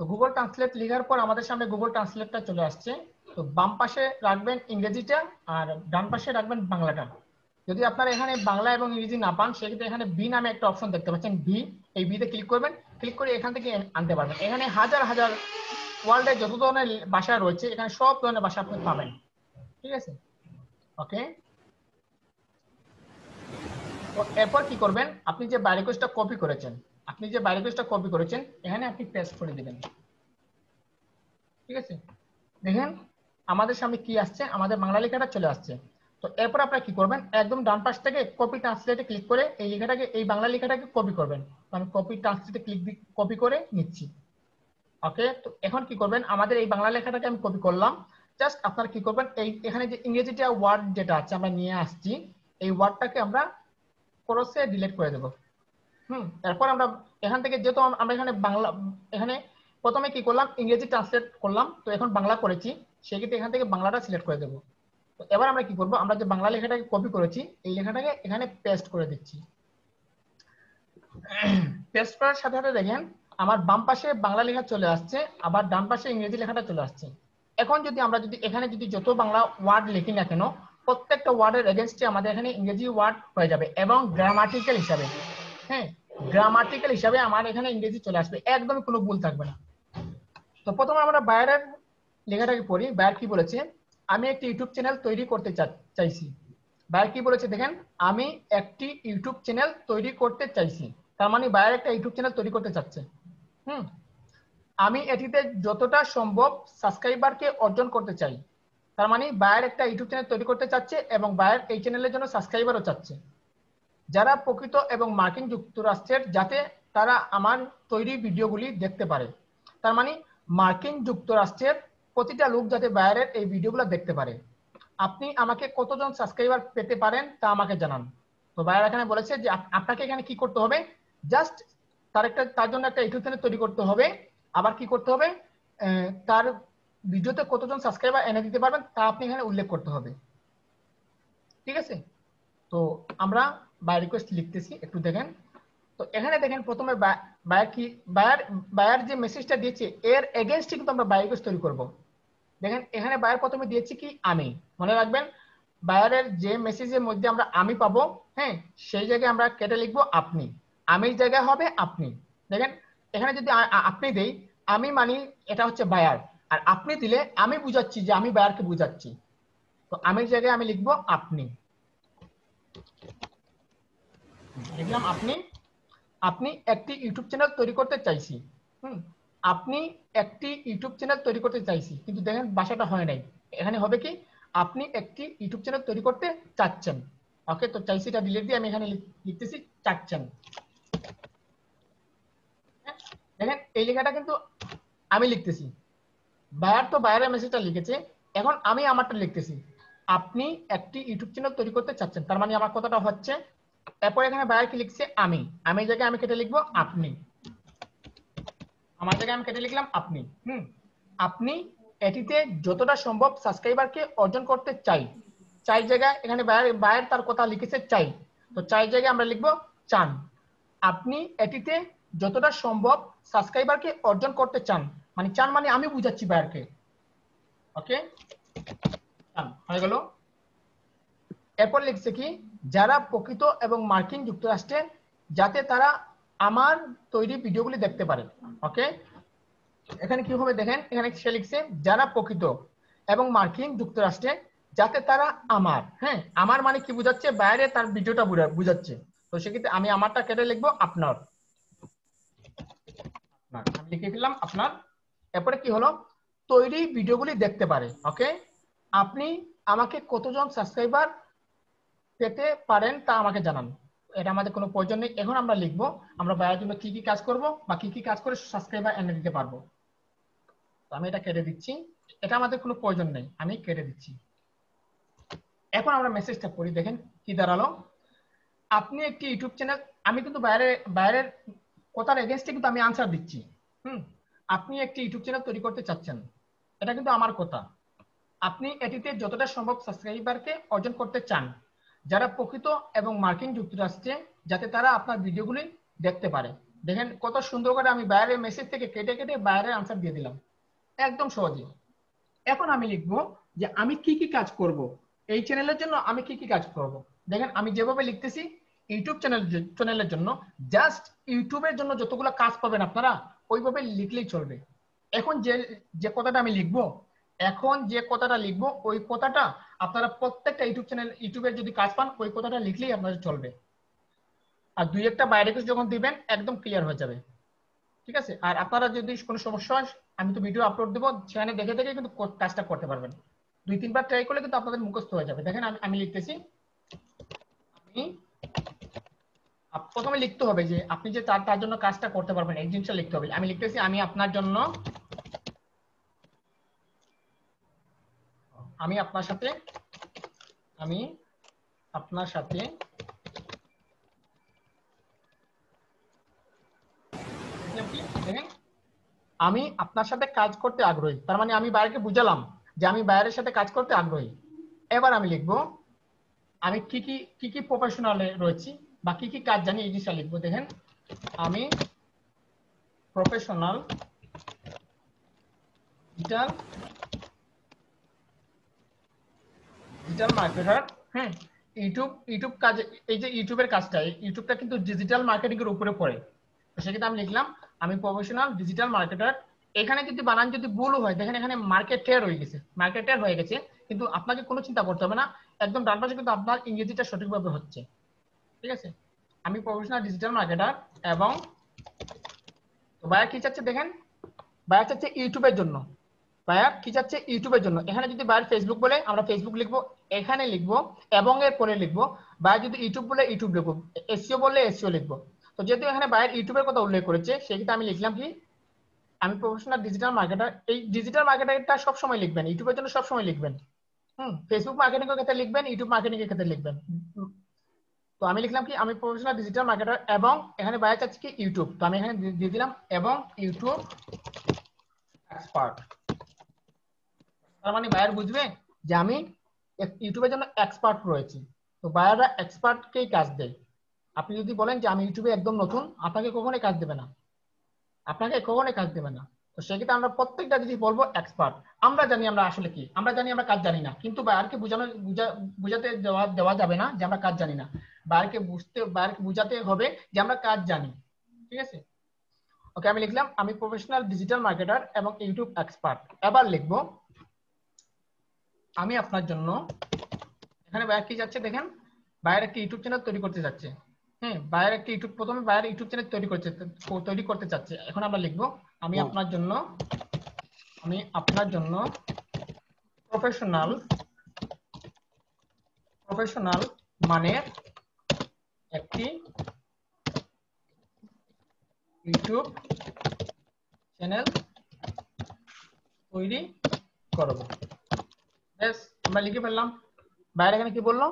তো গুগল ট্রান্সলেট লেখার পর আমাদের সামনে গুগল ট্রান্সলেটটা চলে আসছে। তো বাম পাশে রাখবেন ইংরেজিটা আর ডান পাশে রাখবেন বাংলাটা। যদি আপনারা এখানে বাংলা এবং ইংরেজি না পান, সেক্ষেত্রে এখানে বি নামে একটা অপশন দেখতে পাচ্ছেন বি এই বিতে ক্লিক করবেন ক্লিক করে এখান থেকে আনতে পারবেন। এখানে হাজার হাজার ওয়ার্ল্ডে যত ধরনের ভাষা রয়েছে, এখানে সব ধরনের ভাষা আপনি পাবেন। ঠিক আছে? ওকে এরপর কি করবেন? আপনি যে বাইরিকোজটা কপি করেছেন, আপনি যে বাইরিকোজটা কপি করেছেন, এখানে আপনি পেস্ট করে দিবেন। ঠিক আছে? দেখেন, আমাদের সামনে কি আসছে? আমাদের বাংলা লেখাটা চলে আসছে। তো এরপর আপনারা কি করবেন? একদম ডান পাশ থেকে কপি ট্রান্সলেটে ক্লিক করে এই লেখাটাকে, এই বাংলা লেখাটাকে কপি করবেন। আমি কপি ট্রান্সলেটে ক্লিক কপি করে নিচ্ছি। ওকে তো এখন কি করবেন? আমাদের এই বাংলা লেখাটাকে আমি কপি করলাম। জাস্ট আপনারা কি করবেন? এই, এখানে যে ইংরেজিটা ওয়ার্ড যেটা আছে, আমরা নিয়ে আসছি। এই ওয়ার্ডটাকে আমরা ক্রসে ডিলিট করে দেব। হুম? তারপর আমরা এখান থেকে যেহেতু আমরা এখানে বাংলা, এখানে প্রথমে কি করলাম? ইংরেজি ট্রান্সলেট করলাম। তো এখন বাংলা করেছি। সেক্ষেত্রে এখান থেকে বাংলাটা সিলেক্ট করে দেবো। তো এবার আমরা কি করব? আমরা যে বাংলা লেখাটাকে কপি করেছি, এই লেখাটাকে এখানে পেস্ট করে দিচ্ছি। পেস্ট করার সাথে সাথে দেখেন, আমার বাম পাশে বাংলা লেখা চলে আসছে, আবার ডান পাশে ইংরেজি লেখাটা চলে আসছে। এখন যদি আমরা যদি, এখানে যদি যত বাংলা ওয়ার্ড লিখি না কেন, প্রত্যেকটা ওয়ার্ডের এগেনস্টে আমাদের এখানে ইংরেজি ওয়ার্ড হয়ে যাবে এবং গ্রামাটিক্যাল হিসাবে। হ্যাঁ গ্রামাটিক্যাল হিসাবে আমার এখানে ইংরেজি চলে আসবে, একদমই কোনো ভুল থাকবে না। তো প্রথমে আমরা বাইরের লেখাটাকে পড়ি। বাইর কি বলেছে? আমি একটি ইউটিউব চ্যানেল তৈরি করতে চাইছি। বাইর কি বলেছে দেখেন? আমি একটি ইউটিউব চ্যানেল তৈরি করতে চাইছি। তার মানে বাইরে একটা ইউটিউব চ্যানেল তৈরি করতে চাচ্ছে। হুম? আমি এটিতে যতটা সম্ভব সাবস্ক্রাইবারকে অর্জন করতে চাই। তার মানে বায়ের একটা ইউটিউব চ্যানেল তৈরি করতে চাচ্ছে এবং বায়ের এই চ্যানেলের জন্য সাবস্ক্রাইবারও চাচ্ছে। যারা প্রকৃত এবং মার্কিন যুক্তরাষ্ট্রের, যাতে তারা আমার তৈরি ভিডিওগুলি দেখতে পারে। তার মানে মার্কিন যুক্তরাষ্ট্রের প্রতিটা লোক যাতে বাইরের এই ভিডিওগুলো দেখতে পারে। আপনি আমাকে কতজন সাবস্ক্রাইবার পেতে পারেন তা আমাকে জানান। তো বাইরে এখানে বলেছে যে আপনাকে এখানে কি করতে হবে? জাস্ট তার একটা তার জন্য একটা ইউটিউব চ্যানেল তৈরি করতে হবে। আবার কি করতে হবে? তার ভিডিওতে কতজন সাবস্ক্রাইবার এনে দিতে পারবেন তা আপনি এখানে উল্লেখ করতে হবে। ঠিক আছে? তো আমরা বাই রিকোয়েস্ট লিখতেছি, একটু দেখেন। তো এখানে দেখেন প্রথমে বায়ার কি বায়ার বায়ার যে মেসেজটা দিয়েছে, এর এগেনস্টে কিন্তু আমরা বাই রিকোয়েস্ট তৈরি করব। দেখেন, এখানে বায়ার প্রথমে দিয়েছি কি আমি। মনে রাখবেন বায়ারের যে মেসেজের মধ্যে আমরা আমি পাবো হ্যাঁ সেই জায়গায় আমরা কেটে লিখব আপনি। আমির জায়গায় হবে আপনি। দেখেন, এখানে যদি আপনি দেই, আমি মানি এটা হচ্ছে বায়ার আর আপনি দিলে আমি বুঝাচ্ছি যে আমি বায়ারকে বুঝাচ্ছি। তো আমির জায়গায় আমি লিখব আপনি। লিখলাম আপনি। আপনি একটি ইউটিউব চ্যানেল তৈরি করতে চাইছি। হুম আপনি একটি ইউটিউব চ্যানেল তৈরি করতে চাইছি, কিন্তু দেখেন বাসাটা হয় নাই। এখানে হবে কি, আপনি একটি ইউটিউব চ্যানেল তৈরি করতে চাচ্ছেন। ওকে, তো চাইছিটা ডিলিট দিয়ে আমি এখানে লিখতেছি চাচ্ছেন। দেখেন, এই লেখাটা কিন্তু আমি লিখতেছি। বায়ার তো বায়ারের মেসেজটা লিখেছে, এখন আমি আমারটা লিখতেছি। আপনি একটি ইউটিউব চ্যানেল তৈরি করতে চাচ্ছেন, তার মানে আমার কথাটা হচ্ছে, এরপর এখানে বায়ার কি লিখছে, আমি। আমি জায়গায় আমি কেটে লিখব আপনি। আমার জায়গায় আমি কেটে লিখলাম আপনি। হুম। আপনি এটিতে যতটা সম্ভব সাবস্ক্রাইবারকে অর্জন করতে চাই। চাই জায়গায় এখানে বায়ার তার কথা লিখেছে চাই। তো চাই জায়গায় আমরা লিখব চান। আপনি এটিতে যতটা সম্ভব সাবস্ক্রাইবারকে অর্জন করতে চান। মানে চান মানে আমি বুঝাচ্ছি বায়ারকে ওকে চান, হয়ে গেল। এরপর লিখছে কি, যারা প্রকৃত এবং মার্কিন যুক্তরাষ্ট্রে যাতে তারা আমার তৈরি ভিডিওগুলি দেখতে পারে ওকে এখানে কি হবে দেখেন, এখানে সে লিখছে, যারা প্রকৃত এবং মার্কিন যুক্তরাষ্ট্রে, যাতে তারা আমার হ্যাঁ আমার মানে কি বুঝাচ্ছে? বাইরে তার ভিডিওটা বুঝাচ্ছে। তো সেক্ষেত্রে আমি আমারটা কেটে লিখব, আপনার। আমি লিখে ফেললাম, আপনার। এরপরে কি হলো? তৈরি ভিডিওগুলি দেখতে পারে। ওকে আপনি আমাকে কতজন সাবস্ক্রাইবার পেতে পারেন তা আমাকে জানান। এটা আমাদের কোনো প্রয়োজন নেই। এখন আমরা লিখব, আমরা বায়ার জন্য কি কি কাজ করব বা কি কি কাজ করে সাবস্ক্রাইবার এনে দিতে পারব। তো আমি এটা কেটে দিচ্ছি। এটা আমাদের কোনো প্রয়োজন নেই, আমি কেটে দিচ্ছি। এখন আমরা মেসেজটা পড়ি, দেখেন কি দাঁড়াল। আপনি একটি ইউটিউব চ্যানেল আমি কিন্তু বাইরে, বাইরের কথার এগেনস্টে কিন্তু আমি আনসার দিচ্ছি। হুম? আপনি একটি ইউটিউব চ্যানেল তৈরি করতে চাচ্ছেন, এটা কিন্তু আমার কথা। আপনি এটিতে যতটা সম্ভব সাবস্ক্রাইবারকে অর্জন করতে চান। যারা প্রকৃত এবং মার্কিন যুক্তরাষ্ট্রে, যাতে তারা আপনার ভিডিওগুলি দেখতে পারে। দেখেন কত সুন্দর করে আমি বাইরের মেসেজ থেকে কেটে কেটে বাইরের আনসার দিয়ে দিলাম। একদম সহজে। এখন আমি লিখব যে আমি কি কি কাজ করব। এই চ্যানেলের জন্য আমি কি কি কাজ করব। দেখেন আমি যেভাবে লিখতেছি ইউটিউব চ্যানেল চ্যানেলের জন্য জাস্ট ইউটিউবের জন্য যতগুলো কাজ পাবেন আপনারা, ওইভাবে লিখলেই চলবে। এখন যে যে কথাটা আমি লিখব এখন যে কথাটা লিখব, ওই কথাটা আপনারা প্রত্যেকটা ইউটিউব চ্যানেল ইউটিউবের যদি কাজ পান, ওই কথাটা লিখলেই আপনাদের চলবে। আর দুই একটা বাইরে কিছু যখন দিবেন, একদম ক্লিয়ার হয়ে যাবে। ঠিক আছে? আর আপনারা যদি কোনো সমস্যা হয়, আমি তো ভিডিও আপলোড দেবো সেখানে দেখে দেখে কিন্তু কাজটা করতে পারবেন। দুই, তিনবার ট্রাই করলে কিন্তু আপনাদের মুখস্থ হয়ে যাবে। দেখেন আমি আমি লিখতেছি। আমি প্রথমে লিখতে হবে যে, আপনি যে তার তার জন্য কাজটা করতে পারবেন এই জিনিসটা লিখতে হবে। আমি লিখতেছি, আমি আপনার জন্য আমি আপনার সাথে, আমি আপনার সাথে আমি আপনার সাথে কাজ করতে আগ্রহী। তার মানে আমি বাইরেকে বুঝালাম যে আমি বাইরের সাথে কাজ করতে আগ্রহী। এবার আমি লিখব, আমি কি কি কি কি প্রফেশনালে রয়েছি বা কি কি কাজ জানি এই জিনিসটা লিখব। দেখেন, আমি প্রফেশনাল ডিজিটাল ডিজিটাল মার্কেটার হ্যাঁ ইউটিউব ইউটিউব কাজে, এই যে ইউটিউবের কাজটা ইউটিউবটা কিন্তু ডিজিটাল মার্কেটিং এর উপরে পড়ে। সেক্ষেত্রে আমি লিখলাম, আমি প্রফেশনাল ডিজিটাল মার্কেটার এখানে যদি বানান যদি ভুল হয়, দেখেন এখানে মার্কেটের হয়ে গেছে মার্কেটের হয়ে গেছে, কিন্তু আপনাকে কোনো চিন্তা করতে হবে না, একদম ডান পাশে কিন্তু আপনার ইংরেজিটা সঠিকভাবে হচ্ছে। ঠিক আছে? আমি প্রফেশনাল ডিজিটাল মার্কেটার এবং ভাইয়া কি চাচ্ছে দেখেন? ভাইয়া চাচ্ছে ইউটিউবের জন্য। ভাইয়া কি যাচ্ছে? ইউটিউবের জন্য। এখানে যদি ভাইয়ের ফেসবুক বলে, আমরা ফেসবুক লিখব, এখানে লিখব, এবং এর পরে লিখব। ভাইয়া যদি ইউটিউব বলে, ইউটিউব লিখব। এসিও বললে এসিও লিখব। তো যেহেতু এখানে ভাইয়ের ইউটিউবের কথা উল্লেখ করেছে, সেক্ষেত্রে আমি লিখলাম কি? আমি প্রফেশনাল ডিজিটাল মার্কেটার এই ডিজিটাল মার্কেটারটা সব সময় লিখবেন, ইউটিউবের জন্য সব সময় লিখবেন। হুম ফেসবুক মার্কেটিং এর ক্ষেত্রে লিখবেন, ইউটিউব মার্কেটিং এর ক্ষেত্রে লিখবেন। তো আমি লিখলাম কি? আমি প্রফেশনাল ডিজিটাল মার্কেটার এবং এখানে বাইরে চাচ্ছি কি? ইউটিউব। তো আমি এখানে দিয়ে দিলাম, এবং ইউটিউব এক্সপার্ট তার মানে বায়ার বুঝবে যে আমি ইউটিউবের জন্য এক্সপার্ট রয়েছি। তো বায়াররা এক্সপার্টকেই কাজ দেয়? আপনি যদি বলেন যে আমি ইউটিউবে একদম নতুন, আপনাকে কখনোই কাজ দেবে না। আপনাকে কখনোই কাজ দেবে না। তো সেক্ষেত্রে আমরা প্রত্যেকটা জিনিস বলব এক্সপার্ট আমরা জানি আমরা আসলে কি। আমরা জানি আমরা কাজ জানি না। কিন্তু বায়ারকে বোঝানো বুঝাতে দেওয়া দেওয়া যাবে না যে আমরা কাজ জানি না। বায়ারকে বুঝতে বায়ারকে বুঝাতে হবে যে আমরা কাজ জানি। ঠিক আছে? ওকে আমি লিখলাম, আমি প্রফেশনাল ডিজিটাল মার্কেটার এবং ইউটিউব এক্সপার্ট এবার লিখব আমি আপনার জন্য এখানে বায়ার কি যাচ্ছে দেখেন? বায়ার একটি ইউটিউব চ্যানেল তৈরি করতে যাচ্ছে। হ্যাঁ বায়ার একটি ইউটিউব প্রথমে বায়ার ইউটিউব চ্যানেল তৈরি করতে তৈরি করতে চাচ্ছে। এখন আমরা লিখব আমি আপনার জন্য আমি আপনার জন্য প্রফেশনাল প্রফেশনাল মানে একটি ইউটিউব চ্যানেল তৈরি করব। বেশ, আমরা লিখে ফেললাম। বাইরে এখানে কি বলল?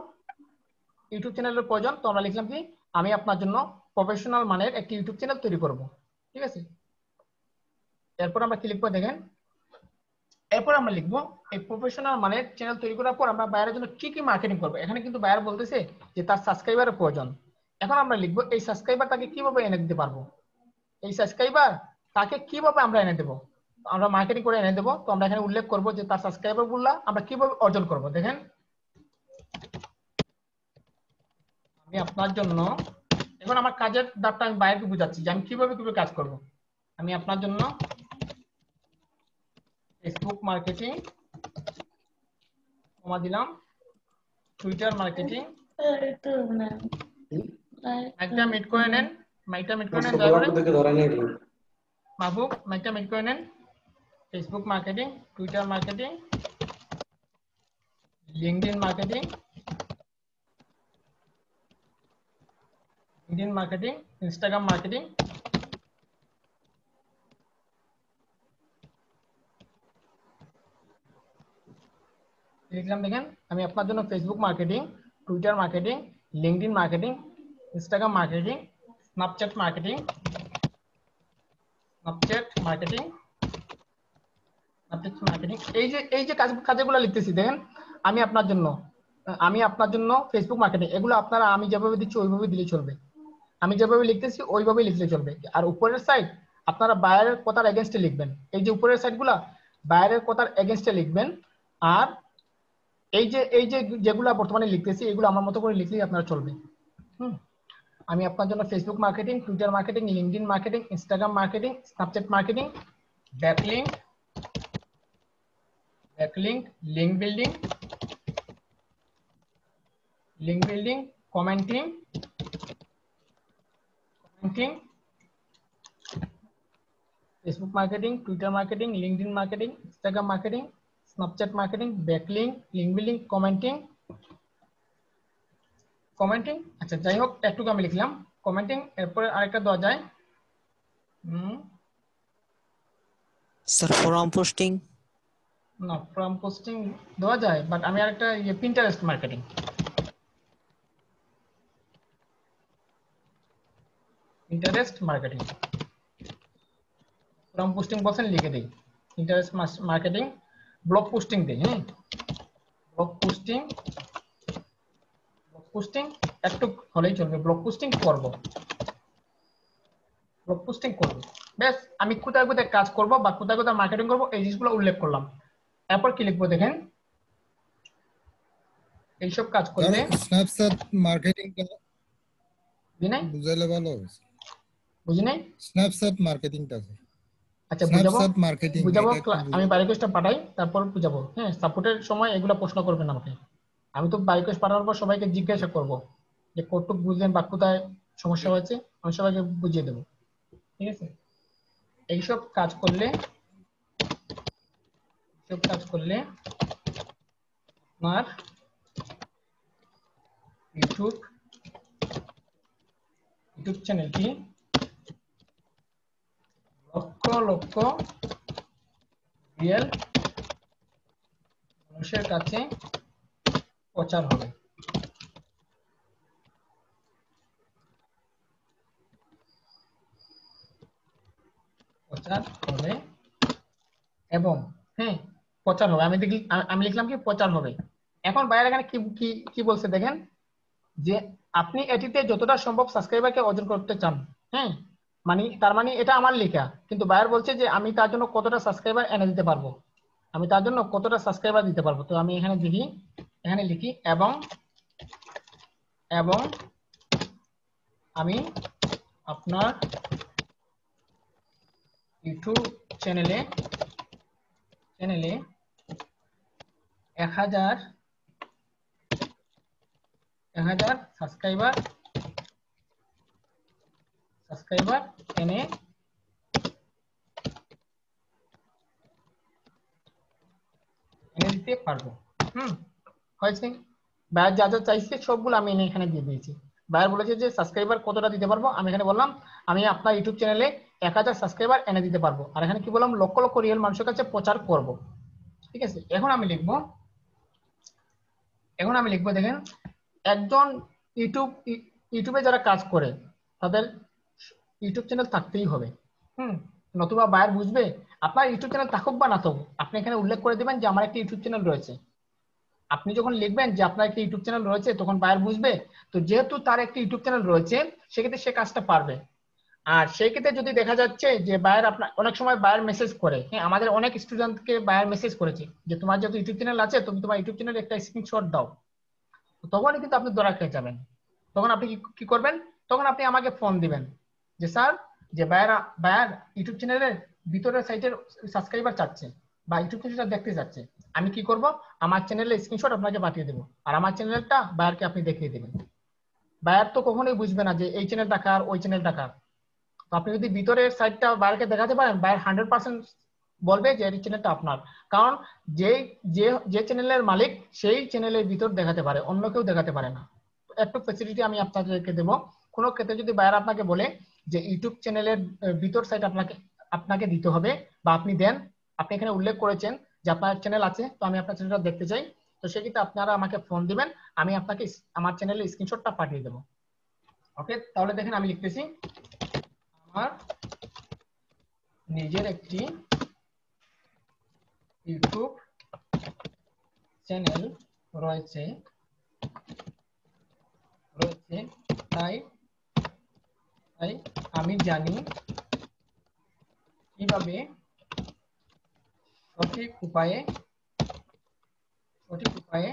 ইউটিউব চ্যানেলের প্রয়োজন, তো আমরা লিখলাম কি? আমি আপনার জন্য প্রফেশনাল মানের একটি ইউটিউব চ্যানেল তৈরি করব। ঠিক আছে? এরপর আমরা কি লিখব দেখেন? এরপর আমরা লিখব, এই প্রফেশনাল মানের চ্যানেল তৈরি করার পর আমরা বাইরের জন্য কি কি মার্কেটিং করব? এখানে কিন্তু বাইরে বলতেছে যে তার সাবস্ক্রাইবারের প্রয়োজন। এখন আমরা লিখব, এই সাবস্ক্রাইবার তাকে কীভাবে এনে দিতে পারব? এই সাবস্ক্রাইবার তাকে কীভাবে আমরা এনে দেবো? আমরা মার্কেটিং করে এনে দেবো। তো আমরা এখানে উল্লেখ করব যে তার সাবস্ক্রাইবারগুলা আমরা কীভাবে অর্জন করব দেখেন। আমি আপনার জন্য এখন আমার কাজের দাপটা আমি বাইরে বুঝাচ্ছি যে আমি কীভাবে কীভাবে কাজ করব। আমি আপনার জন্য ফেসবুক মার্কেটিং কমা দিলাম টুইটার মার্কেটিং একটা মিট করে নেন মাইকটা মিট করে নেন মাহবুব মাইকটা মিট করে নেন। Facebook marketing Twitter marketing LinkedIn marketing LinkedIn marketing Instagram marketing লিখলাম দেখেন আমি আপনার জন্য Facebook marketing Twitter marketing LinkedIn marketing Instagram marketing Snapchat marketing Snapchat marketing Snapchat marketing এই যে এই যে কাজ, কাজগুলো লিখতেছি, দেখেন, আমি আপনার জন্য, আমি আপনার জন্য ফেসবুক মার্কেটিং এগুলো আপনারা আমি যেভাবে দিচ্ছি, ওইভাবে দিলে চলবে। আমি যেভাবে লিখতেছি ওইভাবে লিখলে চলবে। আর উপরের সাইড আপনারা বাইরের কথার এগেনস্টে লিখবেন। এই যে উপরের সাইডগুলা বাইরের কথার এগেনস্টে লিখবেন। আর এই যে এই যে যেগুলো বর্তমানে লিখতেছি, এগুলো আমার মতো করে লিখলেই আপনারা চলবে। হুম। আমি আপনার জন্য Facebook marketing Twitter marketing LinkedIn marketing Instagram marketing Snapchat marketing backlink backlink link building link building commenting commenting Facebook marketing Twitter marketing LinkedIn marketing Instagram marketing Snapchat marketing backlink link building commenting commenting আচ্ছা যাই হোক একটু আমি লিখলাম commenting এরপরে আরেকটা দেওয়া যায় হুম স্যার ফোরাম পোস্টিং না ফ্রম পোস্টিং দেওয়া যায় বাট আমি আরেকটা ইয়ে Pinterest marketing interest marketing forum posting বলছেন লিখে দিই। ইন্টারেস্ট মার্কেটিং ব্লগ পোস্টিং দিই হ্যাঁ ব্লগ পোস্টিং ব্লগ পোস্টিং একটু হলেই চলবে। ব্লগ পোস্টিং করব। ব্লগ পোস্টিং করব। ব্যাস, আমি কোথায় কোথায় কাজ করব বা কোথায় কোথায় মার্কেটিং করব, এই জিনিসগুলো উল্লেখ করলাম। এরপর কি লিখব দেখেন? এইসব কাজ করলে স্ন্যাপচ্যাট মার্কেটিংটা বুঝি নাই? বুঝাইলে ভালো হবে বুঝি নাই? স্ন্যাপচ্যাট মার্কেটিংটা আচ্ছা বুঝাবো? মার্কেটিং বুঝাবো? আমি বাই রিকোয়েস্টটা পাঠাই তারপর বুঝাবো। হ্যাঁ সাপোর্টের সময় এগুলা প্রশ্ন করবেন আমাকে। আমি তো রিকোয়েস্ট পাঠানোর পর সবাইকে জিজ্ঞাসা করব যে কতটুকু বুঝলেন বা কোথায় সমস্যা হয়েছে আমি সবাইকে বুঝিয়ে দেবো। ঠিক আছে? এইসব কাজ করলে এইসব কাজ করলে আপনার ইউটিউব ইউটিউব চ্যানেলটি লক্ষ লক্ষ রিয়েল মানুষের কাছে প্রচার হবে। প্রচার হবে এবং হ্যাঁ প্রচার হবে আমি দেখি আমি লিখলাম কি প্রচার হবে এখন বাইরে এখানে কি কি কি বলছে দেখেন? যে আপনি এটিতে যতটা সম্ভব সাবস্ক্রাইবারকে অর্জন করতে চান হ্যাঁ? মানে তার মানে এটা আমার লেখা। কিন্তু বায়ার বলছে যে আমি তার জন্য কতটা সাবস্ক্রাইবার এনে দিতে পারব? আমি তার জন্য কতটা সাবস্ক্রাইবার দিতে পারব? তো আমি এখানে দেখি, এখানে লিখি, এবং এবং আমি আপনার ইউটিউব চ্যানেলে চ্যানেলে এনে যা যা চাইছে সবগুলো আমি এনে এখানে দিয়ে দিয়েছি। বলেছে যে সাবস্ক্রাইবার কতটা দিতে পারব? আমি এখানে বললাম, আমি আপনার ইউটিউব চ্যানেলে এক হাজার সাবস্ক্রাইবার এনে দিতে পারব। আর এখানে কি বললাম? লক্ষ লক্ষ রিয়েল মানুষের কাছে প্রচার করব। ঠিক আছে? এখন আমি লিখব এখন আমি লিখব দেখেন, একজন ইউটিউব, ইউটিউবে যারা কাজ করে, তাদের ইউটিউব চ্যানেল থাকতেই হবে। হুম? নতুবা বায়ার বুঝবে, আপনার ইউটিউব চ্যানেল থাকুক বা না থাকুক, আপনি এখানে উল্লেখ করে দেবেন যে আমার একটা ইউটিউব চ্যানেল রয়েছে। আপনি যখন লিখবেন যে আপনার একটা ইউটিউব চ্যানেল রয়েছে, তখন বায়ার বুঝবে, তো যেহেতু তার একটা ইউটিউব চ্যানেল রয়েছে, সেক্ষেত্রে সে কাজটা পারবে। আর সেই ক্ষেত্রে যদি দেখা যাচ্ছে যে বায়ার আপনার, অনেক সময় বায়ার মেসেজ করে হ্যাঁ আমাদের অনেক স্টুডেন্টকে বায়ার মেসেজ করেছে যে তোমার যেহেতু ইউটিউব চ্যানেল আছে, তুমি তোমার ইউটিউব চ্যানেল একটা স্ক্রিনশট দাও। তখনই কিন্তু আপনি ধরা খেয়ে যাবেন। তখন আপনি কি করবেন? তখন আপনি আমাকে ফোন দিবেন যে, স্যার, যে বায়ার বায়ার ইউটিউব চ্যানেলের ভিতরের সাইটের সাবস্ক্রাইবার চাচ্ছে বা ইউটিউব চ্যানেলটা দেখতে যাচ্ছে আমি কি করব? আমার চ্যানেলের স্ক্রিনশট আপনাকে পাঠিয়ে দেবো আর আমার চ্যানেলটা বায়ারকে আপনি দেখিয়ে দেবেন। বায়ার তো কখনোই বুঝবে না যে এই চ্যানেলটা কার, ওই চ্যানেলটা কার। আপনি যদি ভিতরের সাইডটা বায়ারকে দেখাতে পারেন বায়ার হান্ড্রেড পার্সেন্ট বলবে যে এই চ্যানেলটা আপনার। কারণ যে যে যে চ্যানেলের মালিক, সেই চ্যানেলের ভিতর দেখাতে পারে, অন্য কেউ দেখাতে পারে না। একটু ফেসিলিটি আমি আপনাদেরকে দেব। কোনো ক্ষেত্রে যদি বায়ার আপনাকে বলে যে ইউটিউব চ্যানেলের ভিতর সাইট আপনাকে আপনাকে দিতে হবে বা আপনি দেন, আপনি এখানে উল্লেখ করেছেন যে আপনার চ্যানেল আছে, তো আমি আপনার চ্যানেলটা দেখতে চাই। তো সেক্ষেত্রে আপনারা আমাকে ফোন দিবেন, আমি আপনাকে আমার চ্যানেলের স্ক্রিনশটটা পাঠিয়ে দেবো। ওকে তাহলে দেখেন আমি লিখতেছি। আমার নিজের একটি ইউটিউব চ্যানেল রয়েছে রয়েছে। তাই তাই আমি জানি কীভাবে সঠিক উপায়ে সঠিক উপায়ে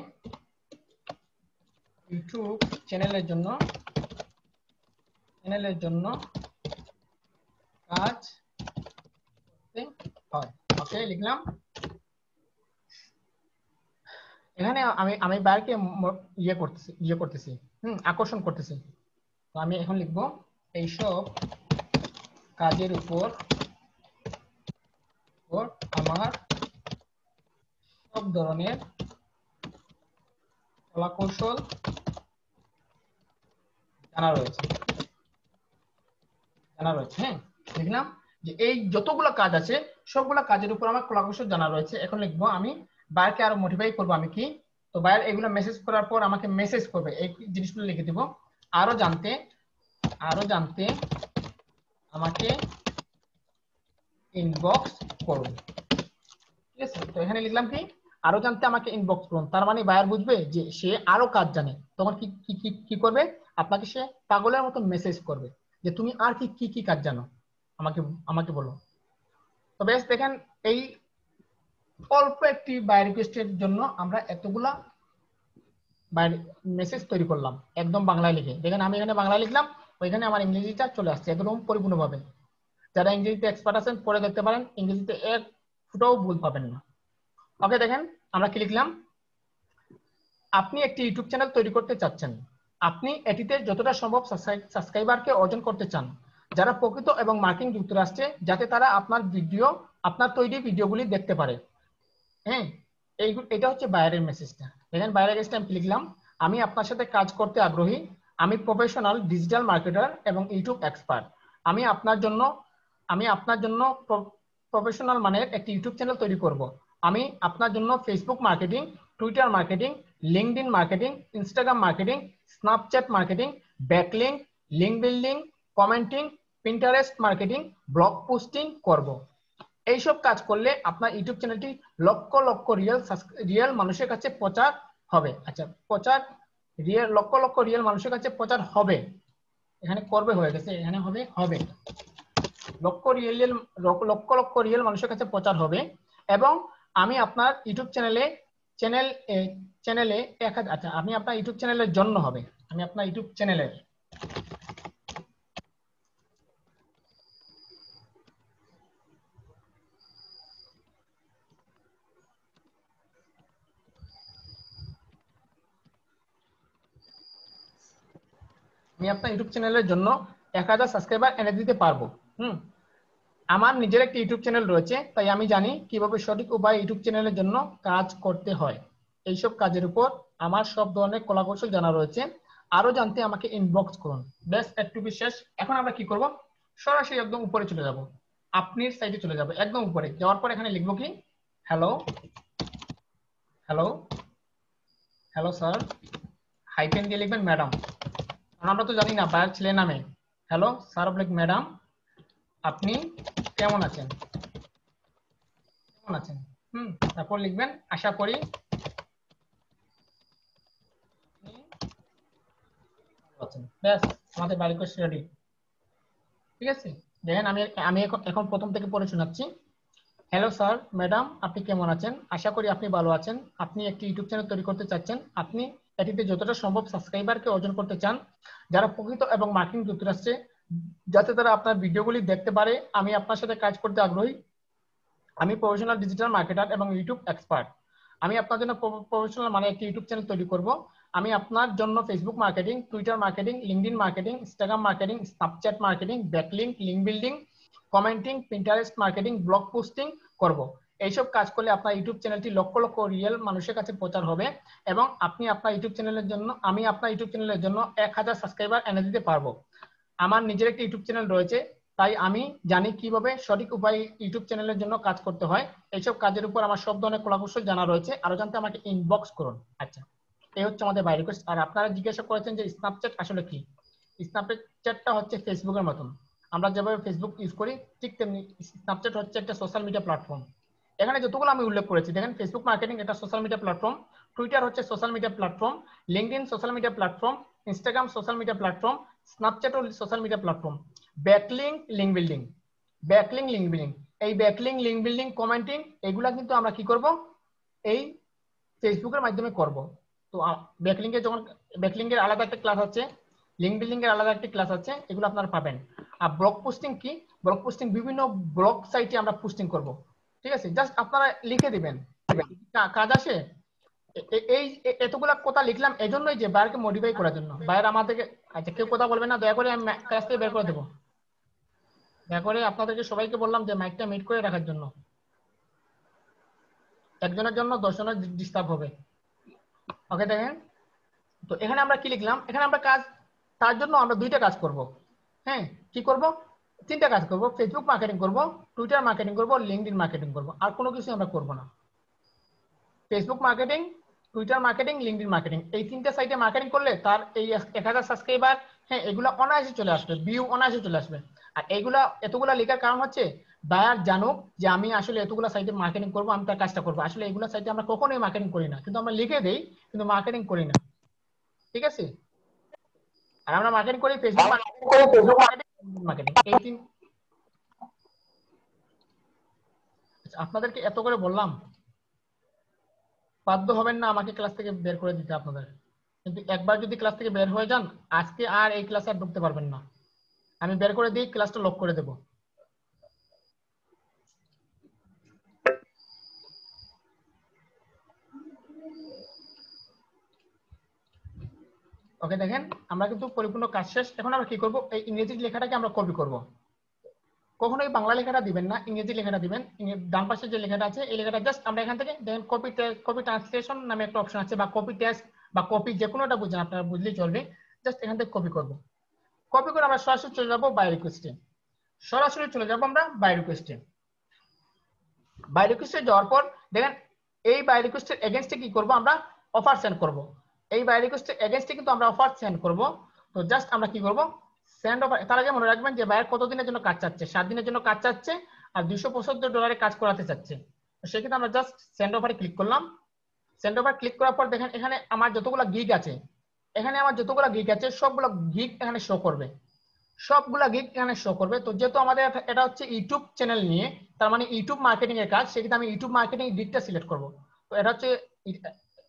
ইউটিউব চ্যানেলের জন্য চ্যানেলের জন্য কাজ হয় ওকে লিখলাম। এখানে আমি আমি বাইরকে ইয়ে করতেছি ইয়ে করতেছি, হুম, আকর্ষণ করতেছি। তো আমি এখন লিখব, এইসব কাজের উপর আমার সব ধরনের কলাকৌশল জানা রয়েছে। জানা রয়েছে হ্যাঁ? লিখলাম যে এই যতগুলো কাজ আছে, সবগুলো কাজের উপর আমার কলাকৌশল জানা রয়েছে। এখন লিখব আমি বায়ারকে আরও মোটিফাই করব আমি কি? তো বায়ার এগুলো মেসেজ করার পর আমাকে মেসেজ করবে, এই জিনিসগুলো লিখে দিব। আরও জানতে আরও জানতে আমাকে ইনবক্স করুন। ঠিক আছে? তো এখানে লিখলাম কি? আরও জানতে আমাকে ইনবক্স করুন। তার মানে বায়ার বুঝবে যে সে আরও কাজ জানে। কি কি কি কি করবে? আপনাকে সে পাগলের মতো মেসেজ করবে যে তুমি আর কি কি কি কাজ জানো? আমাকে আমাকে বলো। তো বেশ, দেখেন, এই অল্প একটি বাই রিকোয়েস্টের জন্য আমরা এতগুলা মেসেজ তৈরি করলাম, একদম বাংলায় লিখে। দেখেন, আমি এখানে বাংলা লিখলাম, ওইখানে আমার ইংরেজিটা চলে আসছে, একদম পরিপূর্ণভাবে। যারা ইংরেজিতে এক্সপার্ট আছেন, পড়ে দেখতে পারেন, ইংরেজিতে এক ফুটাও ভুল পাবেন না। ওকে দেখেন, আমরা কি লিখলাম? আপনি একটি ইউটিউব চ্যানেল তৈরি করতে চাচ্ছেন। আপনি এটিতে যতটা সম্ভব সাবস্ক্রাইবারকে অর্জন করতে চান যারা প্রকৃত এবং মার্কিন যুক্তরাষ্ট্রে, যাতে তারা আপনার ভিডিও, আপনার তৈরি ভিডিওগুলি দেখতে পারে। হ্যাঁ এই এটা হচ্ছে বাইরের মেসেজটা দেখেন, বাইরের মেসেজটা আমি লিখলাম। আমি আপনার সাথে কাজ করতে আগ্রহী। আমি প্রফেশনাল ডিজিটাল মার্কেটার এবং ইউটিউব এক্সপার্ট আমি আপনার জন্য, আমি আপনার জন্য প্রফেশনাল মানের একটি ইউটিউব চ্যানেল তৈরি করব। আমি আপনার জন্য Facebook marketing Twitter marketing LinkedIn marketing Instagram marketing Snapchat marketing backlink link building commenting Pinterest marketing blog posting করব। এইসব কাজ করলে আপনার ইউটিউব চ্যানেলটি লক্ষ লক্ষ রিয়েল রিয়েল মানুষের কাছে প্রচার হবে। আচ্ছা প্রচার রিয়েল লক্ষ লক্ষ রিয়েল মানুষের কাছে প্রচার হবে। এখানে করবে হয়ে গেছে, এখানে হবে হবে। লক্ষ রিয়েল লক্ষ লক্ষ রিয়েল মানুষের কাছে প্রচার হবে এবং আমি আপনার ইউটিউব চ্যানেলে, চ্যানেল চ্যানেলে এক আচ্ছা আমি আপনার ইউটিউব চ্যানেলের জন্য হবে। আমি আপনার ইউটিউব চ্যানেলের। আমি আপনার ইউটিউব চ্যানেলের জন্য এক হাজার সাবস্ক্রাইবার এনে দিতে পারব, হুম? আমার নিজের একটি ইউটিউব চ্যানেল রয়েছে, তাই আমি জানি কীভাবে সঠিক উপায়ে ইউটিউব চ্যানেলের জন্য কাজ করতে হয়। এইসব কাজের উপর আমার সব ধরনের কলাকৌশল জানা রয়েছে। আরও জানতে আমাকে ইনবক্স করুন। ব্যাস একটু বিশেষ এখন আমরা কি করব? সরাসরি একদম উপরে চলে যাব। আপনি সাইডে চলে যাব, একদম উপরে। যাওয়ার পর এখানে লিখব কি? Hello hello hello sir hyphen দিয়ে লিখবেন ম্যাডাম আমরা তো জানি না, বায়ার ছেলে নামে হ্যালো স্যার অবলিক ম্যাডাম আপনি কেমন আছেন? কেমন আছেন? হুম, তারপর লিখবেন, আশা করি আমাদের বাড়ি কোর্স রেডি ঠিক আছে? দেখেন, আমি আমি এখন প্রথম থেকে পড়ে শোনাচ্ছি। হ্যালো স্যার ম্যাডাম আপনি কেমন আছেন? আশা করি আপনি ভালো আছেন। আপনি একটি ইউটিউব চ্যানেল তৈরি করতে চাচ্ছেন। আপনি এটিতে যতটা সম্ভব সাবস্ক্রাইবারকে অর্জন করতে চান, যারা প্রকৃত এবং মার্কিং যুক্তরাষ্ট্রে, যাতে তারা আপনার ভিডিওগুলি দেখতে পারে, আমি আপনার সাথে কাজ করতে আগ্রহী। আমি প্রফেশনাল ডিজিটাল মার্কেটার এবং ইউটিউব এক্সপার্ট আমি আপনার জন্য প্রফেশনাল মানে একটি ইউটিউব চ্যানেল তৈরি করব। আমি আপনার জন্য Facebook marketing Twitter marketing LinkedIn marketing Instagram marketing Snapchat marketing backlink link building commenting Pinterest marketing blog posting করব। এইসব কাজ করলে আপনার ইউটিউব চ্যানেলটি লক্ষ লক্ষ রিয়েল মানুষের কাছে প্রচার হবে এবং আপনি আপনার ইউটিউব চ্যানেলের জন্য, আমি আপনার ইউটিউব চ্যানেলের জন্য এক হাজার সাবস্ক্রাইবার এনে দিতে পারব। আমার নিজের একটি ইউটিউব চ্যানেল রয়েছে, তাই আমি জানি কীভাবে সঠিক উপায়ে ইউটিউব চ্যানেলের জন্য কাজ করতে হয়। এইসব কাজের উপর আমার সব ধরনের কলাকৌশল জানা রয়েছে আরও জানতে আমাকে ইনবক্স করুন। আচ্ছা এই হচ্ছে আমাদের বাই রিকোয়েস্ট আর আপনারা জিজ্ঞাসা করেছেন যে স্ন্যাপচ্যাট আসলে কি? স্ন্যাপচ্যাটটা হচ্ছে ফেসবুকের মতন। আমরা যেভাবে ফেসবুক ইউজ করি, ঠিক তেমনি স্ন্যাপচ্যাট হচ্ছে একটা সোশ্যাল মিডিয়া প্ল্যাটফর্ম এখানে যতগুলো আমি উল্লেখ করেছি, দেখেন ফেসবুক মার্কেটিং এটা সোশ্যাল মিডিয়া প্ল্যাটফর্ম টুইটার হচ্ছে social media platform LinkedIn social media platform Instagram social media platform Snapchat social media platform backlink link building backlink link building এই ব্যাকলিং লিঙ্ক বিল্ডিং কমেন্টিং এগুলা কিন্তু আমরা কি করব? এই ফেসবুকের মাধ্যমে করব। তো ব্যাকলিং এর যখন ব্যাকলিং এর আলাদা একটা ক্লাস আছে লিঙ্ক বিল্ডিং এর আলাদা একটা ক্লাস আছে, এগুলো আপনারা পাবেন। আর ব্লগ পোস্টিং কি? ব্লগ পোস্টিং বিভিন্ন ব্লগ সাইটে আমরা পোস্টিং করব। ঠিক আছে জাস্ট আপনারা লিখে দিবেন। কাজ আসে? এই এতগুলা কথা লিখলাম, এজন্যই যে বাইরকে মডিফাই করার জন্য। বাইরে আমাদেরকে আচ্ছা কেউ কথা বলবে না, দয়া করে আমি ক্লাস থেকে বের করে দেবো। দয়া করে আপনাদেরকে সবাইকে বললাম যে মাইকটা মিট করে রাখার জন্য। একজনের জন্য দশজনের ডিস্টার্ব হবে। ওকে দেখেন? তো এখানে আমরা কি লিখলাম? এখানে আমরা কাজ তার জন্য আমরা দুইটা কাজ করব। হ্যাঁ কি করব? তিনটা কাজ করব ফেসবুক মার্কেটিং করব টুইটার মার্কেটিং করব লিঙ্কডিন মার্কেটিং করব। আর কোনো কিছু আমরা করব না। Facebook marketing Twitter marketing LinkedIn marketing এই তিনটা সাইটে মার্কেটিং করলে তার এই এক হাজার সাবস্ক্রাইবার হ্যাঁ এগুলো অনায়াসে চলে আসবে ভিউ অনায়াসে চলে আসবে। আর এইগুলা, এতগুলা লেখার কারণ হচ্ছে বায়ার জানুক যে আমি আসলে এতগুলো সাইটে মার্কেটিং করব, আমি তার কাজটা করব। আসলে এইগুলা সাইটে আমরা কখনোই মার্কেটিং করি না। কিন্তু আমরা লিখে দেই, কিন্তু মার্কেটিং করি না। ঠিক আছে? আর আমরা মার্কেটিং করি ফেসবুক মার্কেটিং তিন আচ্ছা, আপনাদেরকে এত করে বললাম বাধ্য হবেন না আমাকে ক্লাস থেকে বের করে দিতে আপনাদের। কিন্তু একবার যদি ক্লাস থেকে বের হয়ে যান আজকে আর এই ক্লাসে আর ঢুকতে পারবেন না। আমি বের করে দিই ক্লাসটা লক করে দেব। ওকে দেখেন, আমরা কিন্তু পরিপূর্ণ কাজ শেষ। এখন আমরা কি করব? এই ইংরেজি লেখাটাকে আমরা কপি করব। কখনোই বাংলা লেখাটা দিবেন না, ইংরেজি লেখাটা দিবেন। ডান পাশে যে লেখাটা আছে, এই লেখাটা জাস্ট আমরা এখান থেকে দেখেন কপি কপি ট্রান্সলেশন নামে একটা অপশন আছে, বা কপি টেস্ট বা কপি যে কোনোটা বুঝেন, আপনারা বুঝলেই চলবে। জাস্ট এখান থেকে কপি করব। কপি করে আমরা সরাসরি চলে যাব বাই রিকোয়েস্টে সরাসরি চলে যাব আমরা বাই রিকোয়েস্টে বাই রিকোয়েস্টে যাওয়ার পর, দেখেন, এই বাই রিকোয়েস্টের এগেনস্টে কি করব? আমরা অফার সেন্ড করব। এই বাই রিকোয়েস্টের এগেনস্টে কিন্তু আমরা অফার সেন্ড করব। তো জাস্ট আমরা কি করব? সেন্ড অফার তার আগে মনে রাখবেন যে বায়ার কতদিনের জন্য কাজ চাচ্ছে? সাত দিনের জন্য কাজ চাচ্ছে আর দুইশো পঁচাত্তর ডলারে কাজ করাতে চাচ্ছে। সেক্ষেত্রে আমরা জাস্ট সেন্ড অফারে ক্লিক করলাম। সেন্ড অফার ক্লিক করার পর দেখেন এখানে আমার যতগুলো গিগ আছে, এখানে আমার যতগুলো গিগ আছে, সবগুলো গিগ এখানে শো করবে। সবগুলা গিগ এখানে শো করবে। তো যেহেতু আমাদের এটা- হচ্ছে ইউটিউব চ্যানেল নিয়ে, তার মানে ইউটিউব মার্কেটিং এর কাজ সেক্ষেত্রে আমি ইউটিউব মার্কেটিং গিগটা সিলেক্ট করব। তো এটা হচ্ছে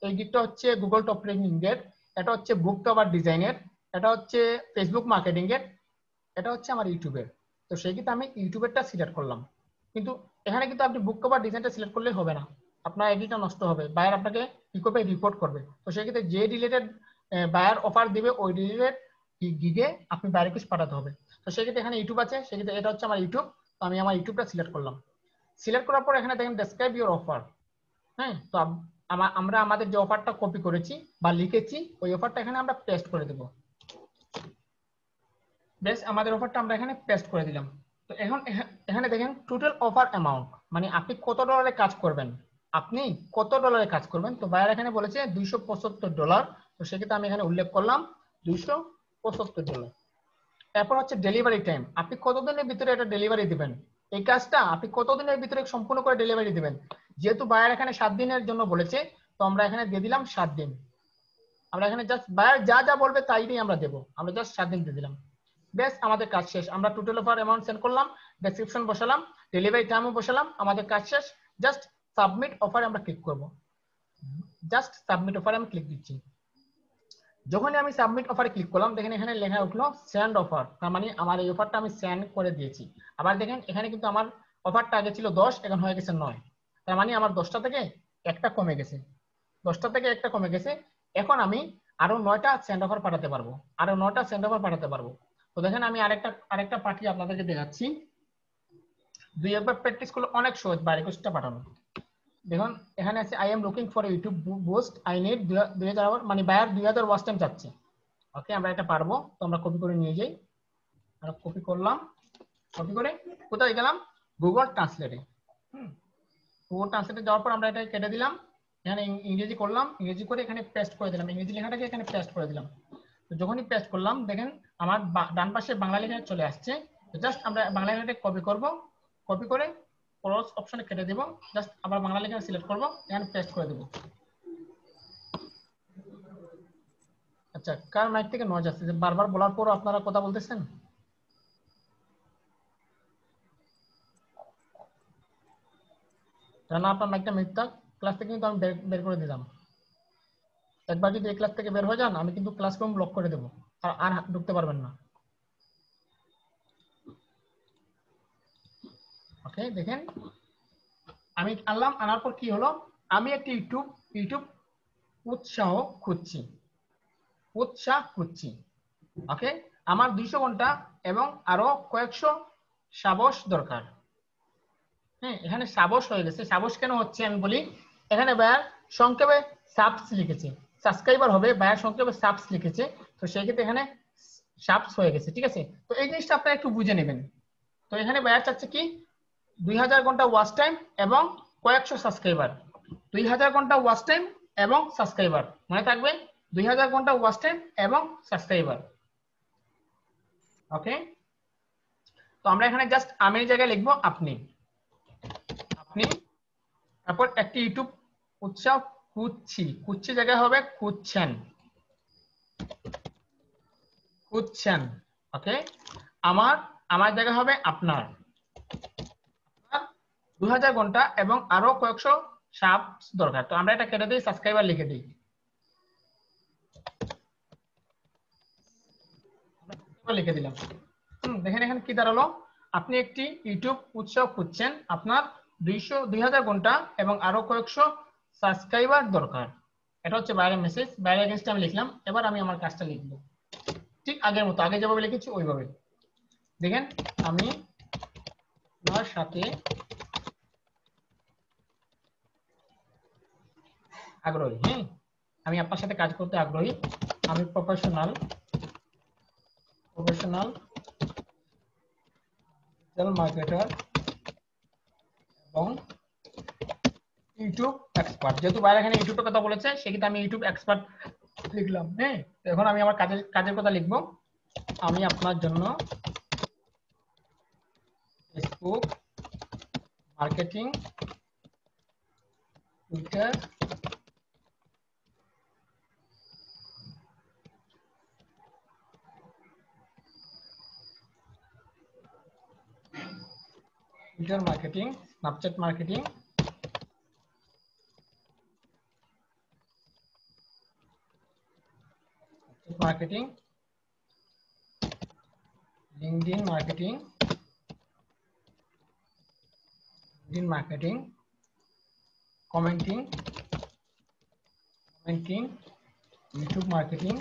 এই গিগটা হচ্ছে গুগল টপ ট্রেনিং এর এটা হচ্ছে বুক কভার ডিজাইনের এটা হচ্ছে ফেসবুক মার্কেটিং এর, এটা হচ্ছে আমার ইউটিউবের তো সেই ক্ষেত্রে আমি ইউটিউবেরটা সিলেক্ট করলাম। কিন্তু এখানে কিন্তু আপনি বুক কভার ডিজাইনটা সিলেক্ট করলে হবে না। আপনার আইডিটা নষ্ট হবে। বায়ার আপনাকে করবে রিপোর্ট করবে। তো সেই ক্ষেত্রে যে রিলেটেড বায়ার অফার দিবে, ওই রিলেটেড গিগে আপনি বায়ার রিকোয়েস্ট পাঠাতে হবে। তো সেক্ষেত্রে এখানে ইউটিউব আছে। সেক্ষেত্রে এটা হচ্ছে আমার ইউটিউব তো আমি আমার ইউটিউবটা সিলেক্ট করলাম। সিলেক্ট করার পর এখানে দেখেন ডেসক্রাইব ইউর অফার হ্যাঁ? তো আমরা আমাদের যে অফারটা কপি করেছি বা লিখেছি, ওই অফারটা এখানে আমরা পেস্ট করে দেবো। বেশ, আমাদের অফারটা আমরা এখানে পেস্ট করে দিলাম। তো এখন এখানে দেখেন টোটাল অফার অ্যামাউন্ট মানে আপনি কত ডলারে কাজ করবেন? আপনি কত ডলারে কাজ করবেন? তো বায়ার এখানে বলেছে দুইশো পঁচাত্তর ডলার তো সেক্ষেত্রে আমি এখানে উল্লেখ করলাম, দুইশো পঁচাত্তর ডলার এরপর হচ্ছে ডেলিভারি টাইম আপনি কতদিনের ভিতরে এটা ডেলিভারি দিবেন? এই কাজটা আপনি কতদিনের ভিতরে সম্পূর্ণ করে ডেলিভারি দিবেন? যেহেতু বায়ার এখানে সাত দিনের জন্য বলেছে, তো আমরা এখানে দিয়ে দিলাম সাত দিন। আমরা এখানে জাস্ট বায়ার যা যা বলবে তাই দিয়ে আমরা দেবো। আমরা জাস্ট সাত দিন দিয়ে দিলাম। বেশ, আমাদের কাজ শেষ। আমরা টোটাল অফার অ্যামাউন্ট সেন্ড করলাম ডেসক্রিপশন বসালাম ডেলিভারি টাইমও বসালাম, আমাদের কাজ শেষ। জাস্ট সাবমিট অফারে আমরা ক্লিক করব। জাস্ট সাবমিট অফারে আমি ক্লিক দিচ্ছি। যখনই আমি সাবমিট অফারে ক্লিক করলাম, দেখেন এখানে লেখা উঠল সেন্ড অফার তার মানে আমার এই অফারটা আমি সেন্ড করে দিয়েছি। আবার দেখেন এখানে কিন্তু আমার অফারটা আগে ছিল দশ, এখন হয়ে গেছে নয়। তার মানে আমার দশটা থেকে একটা কমে গেছে। দশটা থেকে একটা কমে গেছে। এখন আমি আরও নয়টা সেন্ড অফার পাঠাতে পারব। আরও নয়টা সেন্ড অফার পাঠাতে পারব। তো দেখেন আমি আরেকটা আরেকটা পাঠিয়ে আপনাদেরকে দেখাচ্ছি। দুই একবার প্র্যাকটিস করলে অনেক সহজ বা রিকোয়েস্টটা পাঠানো। দেখুন, এখানে আছে I am looking for YouTube boost I need দুই হাজার আওয়ার মানে বায়ার দুই হাজার ওয়াচ টাইম চাচ্ছে। ওকে আমরা এটা পারব। তো আমরা কপি করে নিয়ে যাই। আমরা কপি করলাম। কপি করে কোথায় গেলাম? গুগল ট্রান্সলেটে গুগল ট্রান্সলেটে যাওয়ার পর আমরা এটা কেটে দিলাম। এখানে ইংরেজি করলাম, ইংরেজি করে এখানে পেস্ট করে দিলাম। ইংরেজি লেখাটাকে এখানে পেস্ট করে দিলাম। তো যখনই পেস্ট করলাম, দেখেন আমার ডান পাশে বাংলা লেখা চলে আসছে। জাস্ট আমরা বাংলা লেখাটা কপি করব। কপি করে ক্রস অপশনে কেটে দিব। জাস্ট আবার বাংলা লেখা সিলেক্ট করব। এখানে পেস্ট করে দেব। আচ্ছা কার মাইক থেকে নয়েজ আসছে? বারবার বলার পর আপনারা কথা বলতেছেন? না আপনার মাইকটা মিথ্যা ক্লাস থেকে কিন্তু আমি বের করে দিলাম। একবার যদি এই ক্লাস থেকে বের হয়ে যান, আমি কিন্তু ক্লাসরুম ব্লক করে দেবো। আর আর ঢুকতে পারবেন না। ওকে দেখেন। আমি আনলাম, আনার পর কি হলো? আমি একটি ইউটিউব ইউটিউব উৎসাহ খুঁজছি। উৎসাহ খুঁজছি। ওকে আমার দুইশো ঘণ্টা এবং আরও কয়েকশো সাবস দরকার। হ্যাঁ এখানে সাবস হয়ে গেছে। সাবস কেন হচ্ছে আমি বলি, এখানে বায়ার সংক্ষেপে সাবস লিখেছে। সাবস্ক্রাইবার হবে বায়ার সংক্ষেপে সাবস লিখেছে। তো সেই ক্ষেত্রে এখানে সাবস হয়ে গেছে, ঠিক আছে? তো এই জিনিসটা আপনারা একটু বুঝে নেবেন। তো এখানে বায়ার চাচ্ছে কি, দুই হাজার ঘণ্টা ওয়াচ টাইম এবং কয়েকশো সাবস্ক্রাইবার দুই হাজার ঘণ্টা ওয়াচ টাইম এবং সাবস্ক্রাইবার মনে থাকবে, দুই হাজার ঘণ্টা ওয়াচ টাইম এবং সাবস্ক্রাইবার ওকে তো আমরা এখানে জাস্ট আমির জায়গায় লিখব আপনি। আপনি তারপর একটি ইউটিউব উৎসাহ খুঁজছি। খুঁজছি জায়গায় হবে খুঁজছেন। খুঁজছেন ওকে আমার আমার জায়গা হবে আপনার। দু হাজার ঘণ্টা এবং আরও কয়েকশো সাপ দরকার। তো আমরা এটা কেটে দিই সাবস্ক্রাইবার লিখে দিই। লিখে দিলাম। দেখেন এখানে কি দাঁড়াল? আপনি একটি ইউটিউব উৎসব খুঁজছেন। আপনার দুইশো, দুই হাজার ঘণ্টা এবং আরও কয়েকশো সাবস্ক্রাইবার দরকার। এটা হচ্ছে বাইরের মেসেজ বাইরের এগেনস্টে আমি লিখলাম। এবার আমি আমার কাজটা লিখব। ঠিক আগের মতো। আগে যেভাবে লিখেছি, ওইভাবে। দেখেন, আমি আমার সাথে আগ্রহী হ্যাঁ? আমি আপনার সাথে কাজ করতে আগ্রহী। আমি প্রফেশনাল প্রফেশনাল মার্কেটার এবং ইউটিউব এক্সপার্ট যেহেতু বাইরে এখানে ইউটিউবের কথা বলেছে, সেক্ষেত্রে আমি ইউটিউব এক্সপার্ট লিখলাম হ্যাঁ? এখন আমি আমার কাজের কাজের কথা লিখব। আমি আপনার জন্য Facebook marketing Twitter Twitter marketing Snapchat marketing marketing LinkedIn marketing LinkedIn marketing commenting commenting YouTube marketing.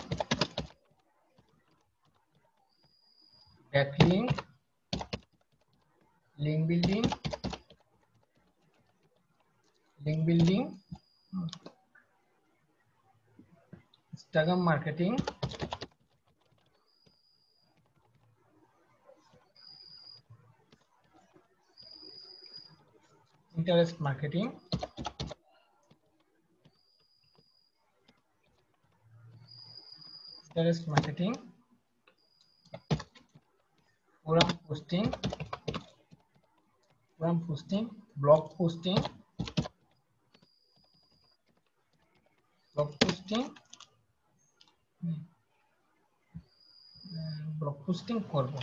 Backlink link building link building instagram marketing interest marketing interest marketing forum posting forum posting, blog posting blog posting blog posting করব।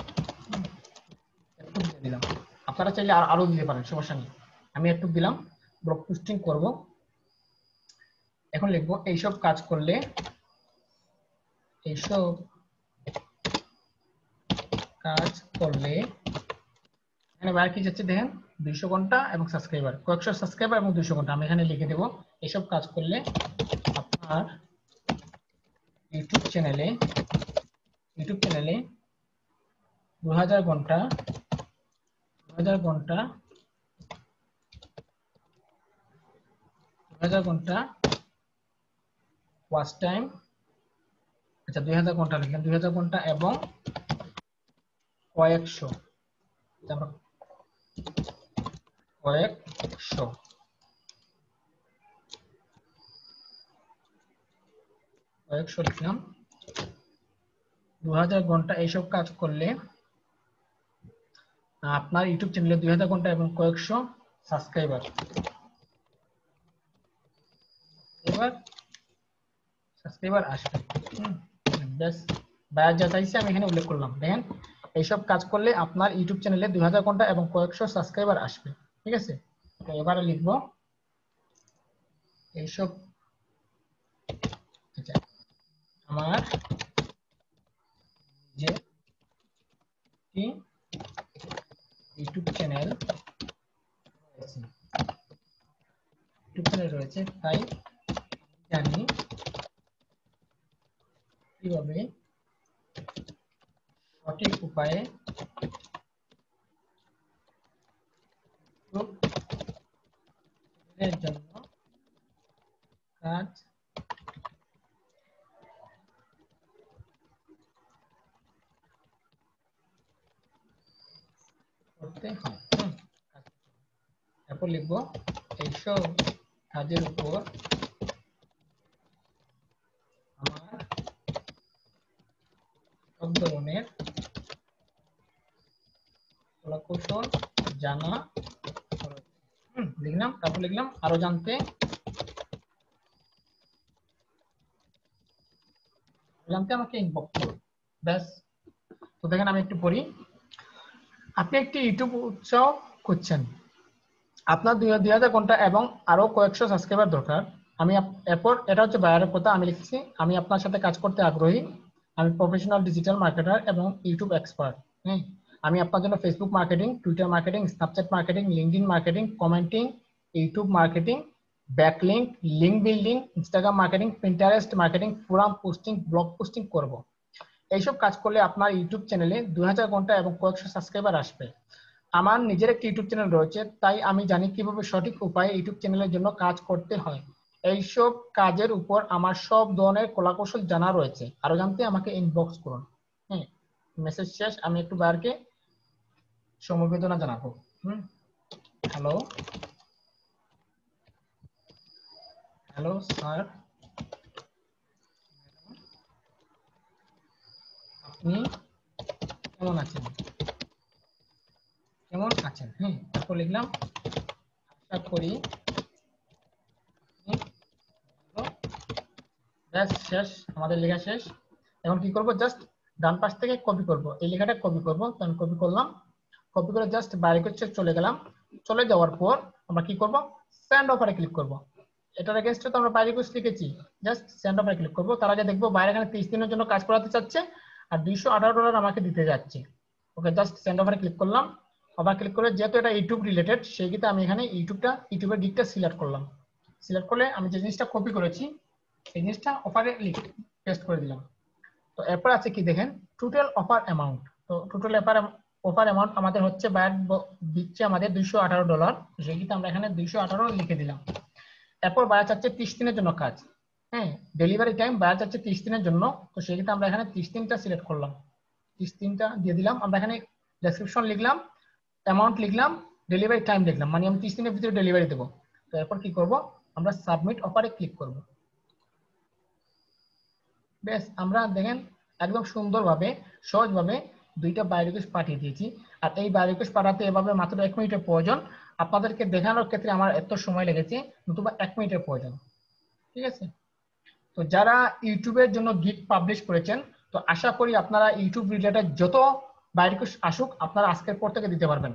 একটু দিলাম। আপনারা চাইলে আর আরও দিতে পারেন, সমস্যা নেই। আমি একটু দিলাম ব্লগ পোস্টিং করব। এখন লিখব, এইসব কাজ করলে এইসব কাজ করলে এখানে বাইরে কি যাচ্ছে দেখেন? দুইশো ঘণ্টা এবং সাবস্ক্রাইবার কয়েকশো সাবস্ক্রাইবার এবং দুইশো ঘণ্টা। আমি এখানে লিখে দেবো, এসব কাজ করলে আপনার ইউটিউব চ্যানেলে ইউটিউব চ্যানেলে দু হাজার ঘণ্টা, দু হাজার ঘণ্টা, দু হাজার ঘণ্টা ওয়াচ টাইম আচ্ছা দুই হাজার ঘণ্টা লিখলাম, দুই হাজার ঘণ্টা এবং কয়েকশো। কয়েকশো কয়েকশো লিখলাম। দু হাজার ঘণ্টা এইসব কাজ করলে আপনার ইউটিউব চ্যানেলে দুই হাজার ঘণ্টা এবং কয়েকশো সাবস্ক্রাইবার। এবার সাবস্ক্রাইবার আসবে। যা আমি এখানে উল্লেখ করলাম। দেখেন এইসব কাজ করলে আপনার ইউটিউব চ্যানেলে দুই হাজার ঘণ্টা এবং কয়েকশো সাবস্ক্রাইবার আসবে। ঠিক আছে? এবারে লিখব। এইসব আচ্ছা আমার যে ইউটিউব চ্যানেল রয়েছে। ইউটিউব চ্যানেল রয়েছে, তাই জানি কীভাবে সঠিক উপায়ে এর জন্য কাজ করতে হয়। তারপর লিখব এইসব কাজের উপর আমার সব ধরনের লিখলাম, তারপর লিখলাম, আরও জানতে। জানতে আমাকে ইনবক্স করুন ব্যাস। তো দেখেন আমি একটু পড়ি। আপনি একটি ইউটিউব উৎসাহ করছেন আপনার দুই দুই হাজার ঘণ্টা এবং আরও কয়েকশো সাবস্ক্রাইবার দরকার। আমি এরপর এটা হচ্ছে বায়ারের কথা আমি লিখছি, আমি আপনার সাথে কাজ করতে আগ্রহী। আমি প্রফেশনাল ডিজিটাল মার্কেটার এবং ইউটিউব এক্সপার্ট হ্যাঁ আমি আপনার জন্য Facebook marketing Twitter marketing Snapchat marketing LinkedIn marketing commenting YouTube marketing backlink link building Instagram marketing Pinterest marketing forum posting blog posting করব। এইসব কাজ করলে আপনার ইউটিউব চ্যানেলে দুই হাজার ঘণ্টা এবং কয়েকশো সাবস্ক্রাইবার আসবে। আমার নিজের একটি ইউটিউব চ্যানেল রয়েছে, তাই আমি জানি কীভাবে সঠিক উপায়ে ইউটিউব চ্যানেলের জন্য কাজ করতে হয়। এইসব কাজের উপর আমার সব ধরনের কলাকৌশল জানা রয়েছে। আরও জানতে আমাকে ইনবক্স করুন। হ্যাঁ মেসেজ শেষ। আমি একটু বাইরকে সমবেদনা জানাব। হ্যালো হ্যালো স্যার আপনি কেমন আছেন? কেমন আছেন? হ্যাঁ তারপর লিখলাম, আশা করি ব্যাস, শেষ, আমাদের লেখা শেষ। এখন কি করব? জাস্ট ডান পাশ থেকে কপি করব। এই লেখাটা কপি করব। তো কপি করলাম। কপি করে জাস্ট বাইরে করছে চলে গেলাম। চলে যাওয়ার পর আমরা কি করব? সেন্ড অফারে ক্লিক করব। এটার এগেনস্টে তো আমরা বাইরে কোর্স লিখেছি। জাস্ট সেন্ড অফারে ক্লিক করব। তার আগে দেখব বাইরে এখানে 30 দিনের জন্য কাজ করাতে চাচ্ছে আর 218 ডলার আমাকে দিতে যাচ্ছে। ওকে জাস্ট সেন্ড অফারে ক্লিক করলাম। আবার ক্লিক করে যেহেতু এটা ইউটিউব রিলেটেড সেই ক্ষেত্রে আমি এখানে ইউটিউবটা ইউটিউবের দিকটা সিলেক্ট করলাম। সিলেক্ট করলে আমি যে জিনিসটা কপি করেছি, সেই জিনিসটা অফারে পেস্ট করে দিলাম। তো এরপর আছে কি দেখেন? টোটাল অফার অ্যামাউন্ট তো টোটাল অফার অফার অ্যামাউন্ট আমাদের হচ্ছে বায়ার দিচ্ছে আমাদের দুইশো আঠারো ডলার সেই ক্ষেত্রে আমরা এখানে দুইশো আঠারো লিখে দিলাম। এরপর বায়ার চাচ্ছে ত্রিশ দিনের জন্য কাজ। হ্যাঁ ডেলিভারি টাইম বায়ার চাচ্ছে ত্রিশ দিনের জন্য। তো সেই ক্ষেত্রে আমরা এখানে ত্রিশ দিনটা সিলেক্ট করলাম। ত্রিশ দিনটা দিয়ে দিলাম। আমরা এখানে ডেসক্রিপশন লিখলাম অ্যামাউন্ট লিখলাম ডেলিভারি টাইম লিখলাম মানে আমি ত্রিশ দিনের ভিতরে ডেলিভারি দেবো। তো এরপর কি করব? আমরা সাবমিট অফারে ক্লিক করব। বেশ আমরা দেখেন একদম সুন্দরভাবে, সহজভাবে দুইটা বাই রিকোয়েস্ট পাঠিয়ে দিয়েছি। আর এই বাই রিকোয়েস্ট পাঠাতে এভাবে মাত্র এক মিনিটের প্রয়োজন। আপনাদেরকে দেখানোর ক্ষেত্রে আমার এত সময় লেগেছে, নতুবা এক মিনিটের প্রয়োজন। ঠিক আছে? তো যারা ইউটিউবের জন্য গিগ পাবলিশ করেছেন, তো আশা করি আপনারা ইউটিউব রিলেটেড যত বাই রিকোয়েস্ট আসুক, আপনারা আজকের পর থেকে দিতে পারবেন।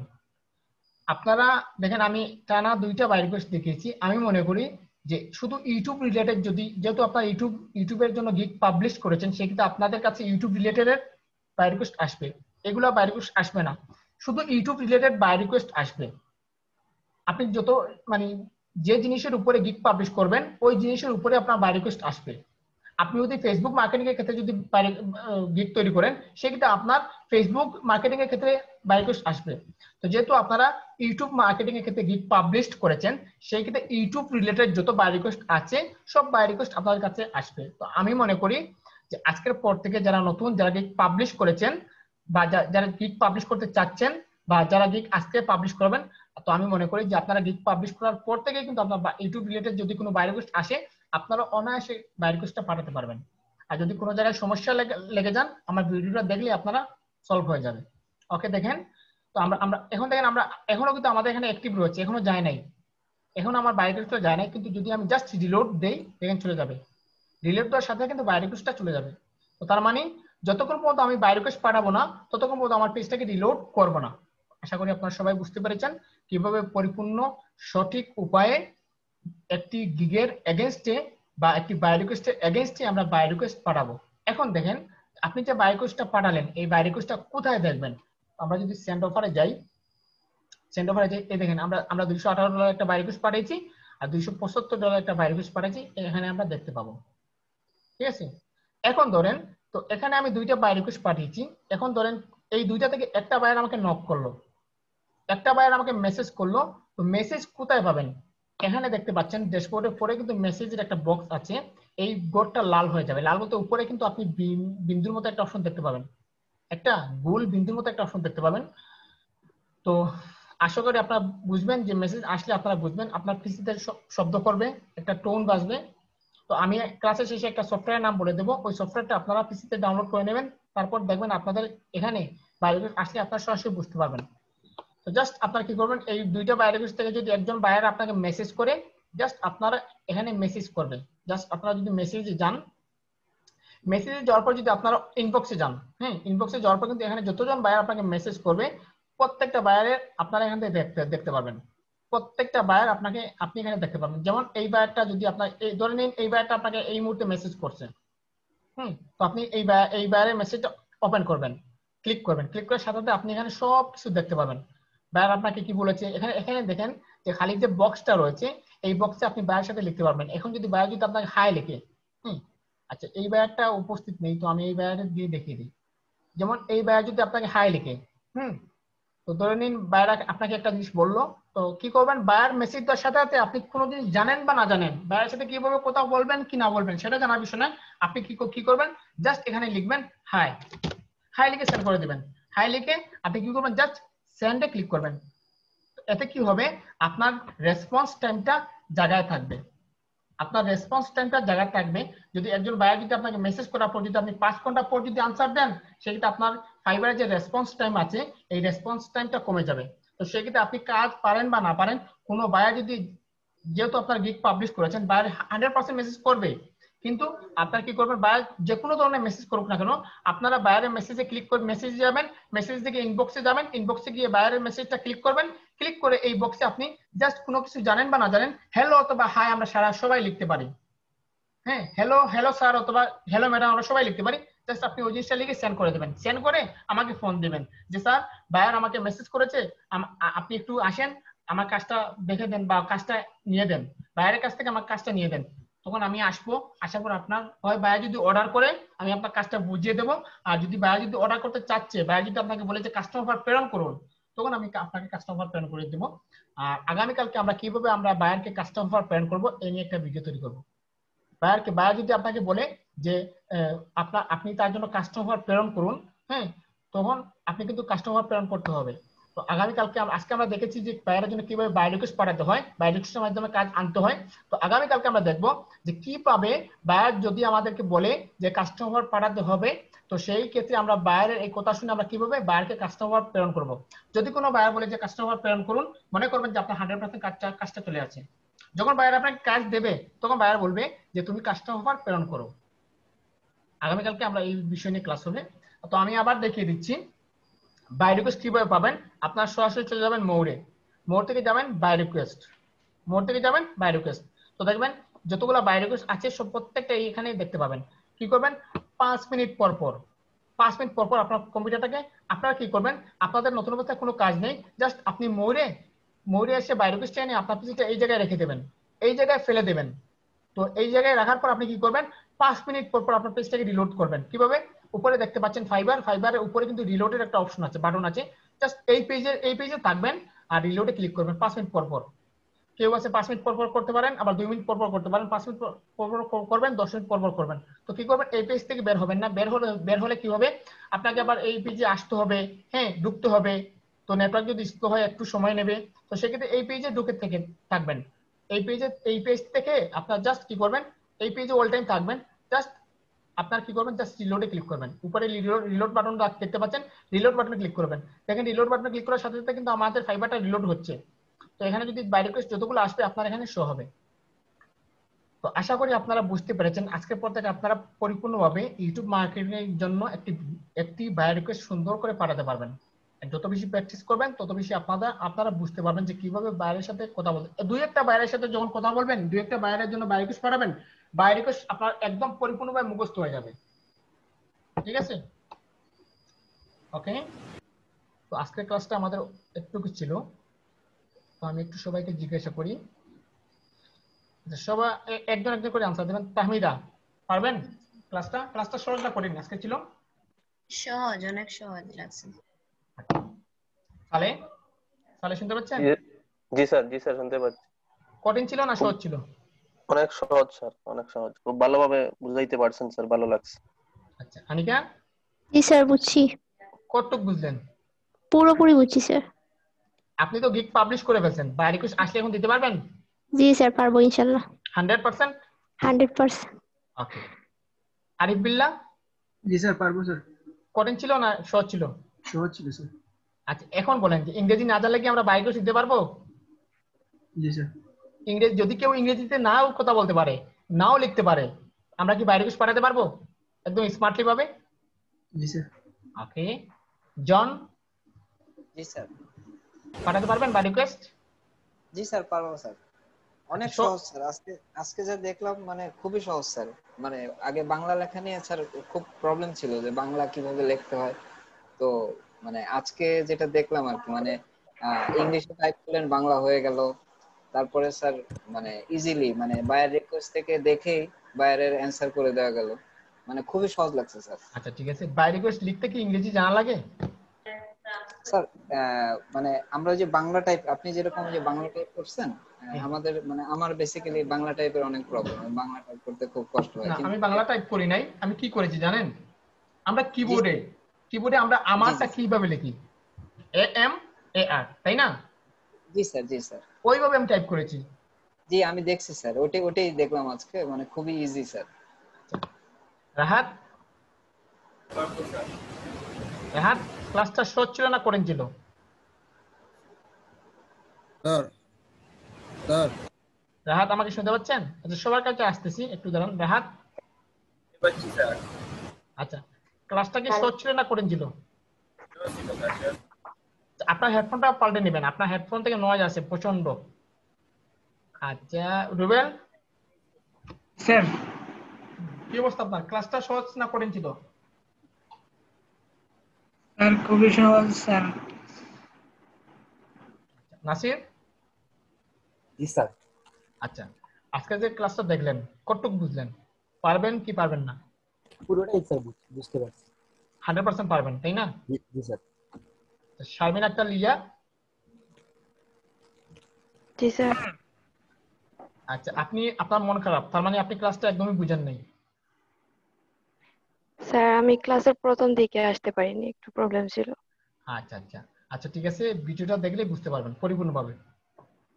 আপনারা দেখেন, আমি টানা দুইটা বাই রিকোয়েস্ট দেখিয়েছি। আমি মনে করি যে শুধু ইউটিউব রিলেটেড যদি, যেহেতু আপনার ইউটিউব, ইউটিউবের জন্য গিগ পাবলিশ করেছেন, সেক্ষেত্রে আপনাদের কাছে ইউটিউব রিলেটেড বাই রিকোয়েস্ট আসবে। এগুলো বাই রিকোয়েস্ট আসবে না। শুধু ইউটিউব রিলেটেড বাই রিকোয়েস্ট আসবে। আপনি যত মানে যে জিনিসের উপরে গিগ পাবলিশ করবেন, ওই জিনিসের উপরে আপনার বাই রিকোয়েস্ট আসবে। আপনি যদি ফেসবুক মার্কেটিং এর ক্ষেত্রে যদি গিগ তৈরি করেন, সেক্ষেত্রে আপনার ফেসবুক মার্কেটিং এর ক্ষেত্রে বাই রিকোয়েস্ট আসবে। তো যেহেতু আপনারা ইউটিউব মার্কেটিং এর ক্ষেত্রে গিগ পাবলিশ করেছেন সেই ক্ষেত্রে ইউটিউব রিলেটেড যত বাই রিকোয়েস্ট আছে, সব বাই রিকোয়েস্ট আপনাদের কাছে আসবে। তো আমি মনে করি যে আজকের পর থেকে যারা নতুন, যারা গিগ পাবলিশ করেছেন বা যারা গিগ পাবলিশ করতে চাচ্ছেন বা যারা গিগ আজকে পাবলিশ করবেন, তো আমি মনে করি যে আপনারা গিগ পাবলিশ করার পর থেকে কিন্তু আপনার ইউটিউব রিলেটেড যদি কোনো বাই রিকোয়েস্ট আসে, আপনারা অনায়াসে বাই রিকোয়েস্টটা পাঠাতে পারবেন। আর যদি কোনো জায়গায় সমস্যা লেগে যান, আমার ভিডিওটা দেখলে আপনারা সলভ হয়ে যাবে। ওকে দেখেন? তো আমরা আমরা, এখন দেখেন আমরা, এখনও কিন্তু আমাদের এখানে অ্যাক্টিভ রয়েছে, এখনও যায় নাই। এখন আমার বাই রিকোয়েস্টটা যায় নাই, কিন্তু যদি আমি জাস্ট রিলোড দেই, দেখেন চলে যাবে। রিলোড দেওয়ার সাথে কিন্তু বাই চলে যাবে। তো তার মানে যতক্ষণ পর্যন্ত আমি বাই পাঠাবো না, ততক্ষণ পর্যন্ত আমার পেজটাকে রিলোড করব না। আশা করি আপনারা সবাই বুঝতে পেরেছেন কীভাবে পরিপূর্ণ সঠিক উপায়ে একটি গিগের এগেনস্টে বা একটি বাই এগেনস্টে আমরা বাই পাঠাবো। এখন দেখেন, আপনি যে বাই পাঠালেন, এই বাই রিকোয়েস্টটা কোথায় দেখবেন? আমরা যদি সেন্ড অফারে যাই সেন্ড অফারে যাই এই দেখেন, আমরা আমরা দুইশো আঠারো ডলার একটা রিকোয়েস্ট পাঠিয়েছি আর দুইশো পঁচাত্তর ডলার একটা রিকোয়েস্ট পাঠিয়েছি এখানে আমরা দেখতে পাবো। ঠিক আছে? এখন ধরেন, তো এখানে আমি দুইটা বাই রিকোয়েস্ট পাঠিয়েছি। এখন ধরেন, এই দুইটা থেকে একটা বায়ার আমাকে নক করল। একটা বায়ার আমাকে মেসেজ করল। তো মেসেজ কোথায় পাবেন? এখানে দেখতে পাচ্ছেন ড্যাশবোর্ডের পরে কিন্তু মেসেজের একটা বক্স আছে। এই বোর্ডটা লাল হয়ে যাবে। লাল বলতে উপরে কিন্তু আপনি বিন্দুর মতো একটা অপশন দেখতে পাবেন। একটা গোল বিন্দুর মতো একটা অপশন দেখতে পাবেন। তো আশা করি আপনারা বুঝবেন যে মেসেজ আসলে আপনারা বুঝবেন। আপনার পিসিতে শব্দ করবে, একটা টোন বাজবে। তো আমি ক্লাসের শেষে একটা সফটওয়্যার নাম বলে দেবো। ওই সফটওয়্যারটা আপনারা পিসিতে ডাউনলোড করে নেবেন। তারপর দেখবেন আপনাদের এখানে বাইরে আসলে আপনারা সরাসরি বুঝতে পারবেন। তো জাস্ট আপনারা কি করবেন, এই দুইটা বায়ার থেকে যদি একজন বায়ার আপনাকে মেসেজ করে জাস্ট আপনারা এখানে মেসেজ করবেন। জাস্ট আপনারা যদি মেসেজে যান মেসেজে যাওয়ার পর যদি আপনারা ইনবক্সে যান হ্যাঁ ইনবক্সে যাওয়ার পর কিন্তু এখানে যতজন বায়ার আপনাকে মেসেজ করবে, প্রত্যেকটা বায়ারের আপনারা এখান থেকে দেখতে দেখতে পারবেন। প্রত্যেকটা বায়ার আপনাকে, আপনি এখানে দেখতে পাবেন। যেমন এই বায়ারটা যদি আপনার, এই ধরে নিন এই বায়ারটা আপনাকে এই মুহূর্তে মেসেজ করছে। হুম, তো আপনি এই বায়ার এই বায়ারের মেসেজটা ওপেন করবেন। ক্লিক করবেন। ক্লিক করার সাথে সাথে আপনি এখানে সব কিছু দেখতে পাবেন। বায়ার আপনাকে কি বলেছে? এখানে এখানে দেখেন যে খালি যে বক্সটা রয়েছে, এই বক্সে আপনি বায়ার সাথে লিখতে পারবেন। এখন যদি বায়ার যদি আপনাকে হাই লিখে, হুম আচ্ছা এই বায়ারটা উপস্থিত নেই, তো আমি এই বায়ারে দিয়ে দেখিয়ে দিই। যেমন এই বায়ার যদি আপনাকে হাই লিখে, হুম তো ধরে নিন বায়ার আপনাকে একটা জিনিস বলল, তো কি করবেন? বায়ার মেসেজ দেওয়ার সাথে সাথে আপনি কোনো জিনিস জানেন বা না জানেন বায়ার সাথে কীভাবে কোথাও বলবেন, কি না বলবেন, সেটা জানার বিষয় না আপনি কি কি করবেন? জাস্ট এখানে লিখবেন হাই হাই লিখে সেন্ড করে দিবেন। হাই লিখে আপনি কি করবেন? জাস্ট সেন্ডে ক্লিক করবেন। এতে কি হবে? আপনার রেসপন্স টাইমটা জায়গায় থাকবে। আপনার রেসপন্স টাইমটা জায়গায় থাকবে। যদি একজন বায়ার যদি আপনাকে মেসেজ করার পর যদি আপনি পাঁচ ঘণ্টা পর যদি আনসার দেন, সেক্ষেত্রে আপনার ফাইবারের যে রেসপন্স টাইম আছে, এই রেসপন্স টাইমটা কমে যাবে। তো সেক্ষেত্রে আপনি কাজ পারেন বা না পারেন, কোনো বায়ার যদি, যেহেতু আপনার গিগ পাবলিশ করেছেন বায়ার হান্ড্রেড পার্সেন্ট মেসেজ করবে। কিন্তু আপনার কি করবেন বায়ার যে কোনো ধরনের মেসেজ করুক না কেন, আপনারা বায়ারের মেসেজে ক্লিক করে মেসেজ যাবেন মেসেজ থেকে ইনবক্সে যাবেন ইনবক্সে গিয়ে বায়ারের মেসেজটা ক্লিক করবেন ক্লিক করে এই বক্সে আপনি জাস্ট কোনো কিছু জানেন বা না জানেন হ্যালো অথবা হাই আমরা সারা সবাই লিখতে পারি। হ্যাঁ হ্যালো হ্যালো স্যার অথবা হ্যালো ম্যাডাম আমরা সবাই লিখতে পারি। জাস্ট আপনি ওই জিনিসটা লিখে সেন্ড করে দেবেন। সেন্ড করে আমাকে ফোন দিবেন যে, স্যার বায়ার আমাকে মেসেজ করেছে আপনি একটু আসেন, আমার কাজটা দেখে দেন বা কাজটা নিয়ে দেন। বায়ারের কাছ থেকে আমার কাজটা নিয়ে দেন। তখন আমি আসব আশা করি আপনার, হয় বায়ার যদি অর্ডার করে, আমি আপনার কাজটা বুঝিয়ে দেবো। আর যদি বায়ার যদি অর্ডার করতে চাচ্ছে বায়ার যদি আপনাকে বলে যে কাস্টমার প্রেরণ করুন, তখন আমি আপনাকে কাস্টমার প্রেরণ করে দেবো। আর আগামীকালকে আমরা কীভাবে আমরা বায়ারকে কাস্টমার প্রেরণ করব, এই নিয়ে একটা ভিডিও তৈরি করব। বায়ারকে বায়ার যদি আপনাকে বলে যে আপনার আপনি তার জন্য কাস্টমার প্রেরণ করুন হ্যাঁ? তখন আপনি কিন্তু কাস্টমার প্রেরণ করতে হবে। তো আগামীকালকে আজকে আমরা দেখেছি যে বায়ারের জন্য কীভাবে বায়ো পাঠাতে হয় বায়ো মাধ্যমে কাজ আনতে হয়। তো আগামীকালকে আমরা দেখব যে কি পাবে বায়ার যদি আমাদেরকে বলে যে কাস্টমার পাঠাতে হবে, তো সেই ক্ষেত্রে আমরা বায়ারের এই কথা শুনে আমরা কীভাবে বায়ারকে কাস্টমার প্রেরণ করব। যদি কোনো বায়ার বলে যে কাস্টমার প্রেরণ করুন, মনে করবেন যে আপনার হান্ড্রেড পার্সেন্ট কাজটা কাজটা চলে আছে। যখন বায়ার আপনাকে কাজ দেবে, তখন বায়ার বলবে যে তুমি কাস্টমার প্রেরণ করো। আগামীকালকে আমরা এই বিষয় নিয়ে ক্লাস হবে তো আমি আবার দেখিয়ে দিচ্ছি বাই রিকোয়েস্ট কীভাবে পাবেন? আপনার সরাসরি চলে যাবেন মোড়ে। মোড় থেকে যাবেন বাই রিকোয়েস্ট মোড় থেকে যাবেন বাই রিকোয়েস্ট তো দেখবেন যতগুলো বাই রিকোয়েস্ট আছে, সব প্রত্যেকটা এইখানে দেখতে পাবেন। কি করবেন? পাঁচ মিনিট পর পর। পাঁচ মিনিট পর পর আপনার কম্পিউটারটাকে আপনারা কি করবেন? আপনাদের নতুন অবস্থায় কোনো কাজ নেই জাস্ট আপনি মোড়ে মোড়ে এসে বাই রিকোয়েস্ট এনে আপনার পিসিটা এই জায়গায় রেখে দেবেন। এই জায়গায় ফেলে দেবেন। তো এই জায়গায় রাখার পর আপনি কি করবেন? পাঁচ মিনিট পর পর আপনার পেজটাকে রিলোড করবেন। কীভাবে? উপরে দেখতে পাচ্ছেন ফাইবার ফাইবারের উপরে কিন্তু রিলোডের একটা অপশন আছে বাটন আছে। জাস্ট এই পেজে এই পেজে থাকবেন আর রিলোডে ক্লিক করবেন পাঁচ মিনিট পর পর। কেউ আছে পাঁচ মিনিট পর পর করতে পারেন, আবার দুই মিনিট পর পর করতে পারেন, পাঁচ মিনিট পর পর করবেন, দশ মিনিট পর পর করবেন। তো কি করবেন? এই পেজ থেকে বের হবেন না। বের হলে বের হলে কি হবে? আপনাকে আবার এই পেজে আসতে হবে হ্যাঁ ঢুকতে হবে। তো নেটওয়ার্ক যদি স্লো হয়, একটু সময় নেবে। তো সেক্ষেত্রে এই পেজে ঢুকে থেকে থাকবেন। এই পেজে এই পেজ থেকে আপনার জাস্ট কি করবেন? এই পেজে অল টাইম থাকবেন। জাস্ট আপনার কি করবেন? জাস্ট রিলোডে ক্লিক করবেন। উপরে রিলোড বাটন দেখতে পাচ্ছেন? রিলোড বাটনে ক্লিক করবেন। দেখেন রিলোড বাটনে ক্লিক করার সাথে সাথে কিন্তু আমাদের ফাইবারটা রিলোড হচ্ছে। তো এখানে যদি বাই রিকোয়েস্ট যতগুলো আসবে, আপনার এখানে শো হবে। তো আশা করি আপনারা বুঝতে পেরেছেন। আজকের পর থেকে আপনারা পরিপূর্ণভাবে ইউটিউব মার্কেটিং এর জন্য একটি একটি বাই রিকোয়েস্ট সুন্দর করে পাঠাতে পারবেন। যত বেশি প্র্যাকটিস করবেন, তত বেশি আপনারা আপনারা বুঝতে পারবেন যে কীভাবে বাইরের সাথে কথা বলতে দুই একটা বাইরের সাথে যখন কথা বলবেন, দুই একটা বাইরের জন্য বাই রিকোয়েস্ট পাঠাবেন বাই রিকোয়েস্ট আপনার একদম পরিপূর্ণভাবে মুখস্থ হয়ে যাবে। ঠিক আছে? ওকে তো আজকের ক্লাসটা আমাদের একটুকু ছিল। তো আমি একটু সবাইকে জিজ্ঞাসা করি। সবাই একজন একজন করে আনসার দেবেন। তাহমিদা পারবেন? ক্লাসটা ক্লাসটা সহজটা করিনি আজকে ছিল? সহজ অনেক সহজ লাগছে সালে সালে শুনতে পাচ্ছেন? জি স্যার জি স্যার শুনতে পাচ্ছি। কঠিন ছিল না সহজ ছিল? অনেক সহজ স্যার অনেক সহজ। খুব ভালোভাবে বুঝাইতে পারছেন স্যার ভালো লাগছে। আচ্ছা আনিকা? জি স্যার বুঝছি। কতটুক বুঝলেন? পুরোপুরি বুঝছি স্যার। আপনি তো গিগ পাবলিশ করে ফেলছেন বাইরে কিছু আসলে এখন দিতে পারবেন? জি স্যার পারব ইনশাল্লাহ। Hundred percent? Hundred percent. Okay. Arif Billah জি স্যার পারব স্যার। কঠিন ছিল না সহজ ছিল? সহজ ছিল স্যার। আচ্ছা এখন বলেন যে ইংরেজি না জানলে কি আমরা বায়োকোষ দিতে পারব? জি স্যার। ইংরেজি যদি কেউ ইংরেজিতে নাও কথা বলতে পারে নাও লিখতে পারে আমরা কি বায়োকোষ পাঠাতে পারব? একদম স্মার্টলি ভাবে? জি স্যার। ওকে। জন? জি স্যার। পাঠাতে পারবেন বাই রিকোয়েস্ট জি স্যার পারব স্যার। অনেক সহজ স্যার। আজকে আজকে যা দেখলাম মানে খুবই সহজ স্যার। মানে আগে বাংলা লেখা নিয়ে স্যার খুব প্রবলেম ছিল যে বাংলা কীভাবে লিখতে হয়। তো মানে আজকে যেটা দেখলাম আর কি মানে ইংলিশে টাইপ করলেন বাংলা হয়ে গেল। তারপরে স্যার মানে ইজিলি মানে বায়ার রিকোয়েস্ট থেকে দেখেই বায়ারের অ্যান্সার করে দেওয়া গেল। মানে খুবই সহজ লাগছে স্যার। আচ্ছা ঠিক আছে। বাই রিকোয়েস্ট লিখতে কি ইংরেজি জানা লাগে? স্যার মানে আমরা যে বাংলা টাইপ আপনি যেরকম যে বাংলা টাইপ করছেন আমাদের মানে আমার বেসিক্যালি বাংলা টাইপের অনেক প্রবলেম বাংলা টাইপ করতে খুব কষ্ট হয় আমি বাংলা টাইপ করি নাই। আমি কি করেছি জানেন? আমরা কিবোর্ডে কিবোর্ডে আমরা আমারটা কীভাবে লিখি? এ এম এ আর তাই না? জি স্যার জি স্যার। ওইভাবে আমি টাইপ করেছি। জি আমি দেখছি স্যার। ওটাই ওটাই দেখলাম আজকে মানে খুবই ইজি স্যার। রাহাত? রাহাত ক্লাসটা সহজ ছিল না করেন ছিল? Sir sir. রাহাত আমাকে শুনতে পাচ্ছেন? আচ্ছা সবার কাছে আসতেছি একটু দাঁড়ান। রাহাত? আচ্ছা ক্লাসটা কি সহজ ছিল না করেন ছিল। আপনার হেডফোনটা পাল্টে নেবেন। আপনার হেডফোন থেকে নয়েজ আসে প্রচণ্ড আচ্ছা রুবেল? স্যার। কি অবস্থা আপনার? ক্লাসটা সহজ না করেন ছিল? স্যার খুবই সহজ স্যার। নাসির? জি স্যার। আচ্ছা আজকে যে ক্লাসটা দেখলেন কতটুকু বুঝলেন? পারবেন কি পারবেন না? পুরোটাই স্যার বুঝতে পারছি। হান্ড্রেড পার্সেন্ট পারবেন তাই না? জি স্যার। শারমিন আক্তার লিজা? জি স্যার। আচ্ছা আপনি আপনার মন খারাপ তার মানে আপনি ক্লাসটা একদমই বুঝেন নাই। স্যার আমি ক্লাসের প্রথম দিকে আসতে পারিনি একটু প্রবলেম ছিল। আচ্ছা আচ্ছা। আচ্ছা ঠিক আছে ভিডিওটা দেখলেই বুঝতে পারবেন পরিপূর্ণভাবে।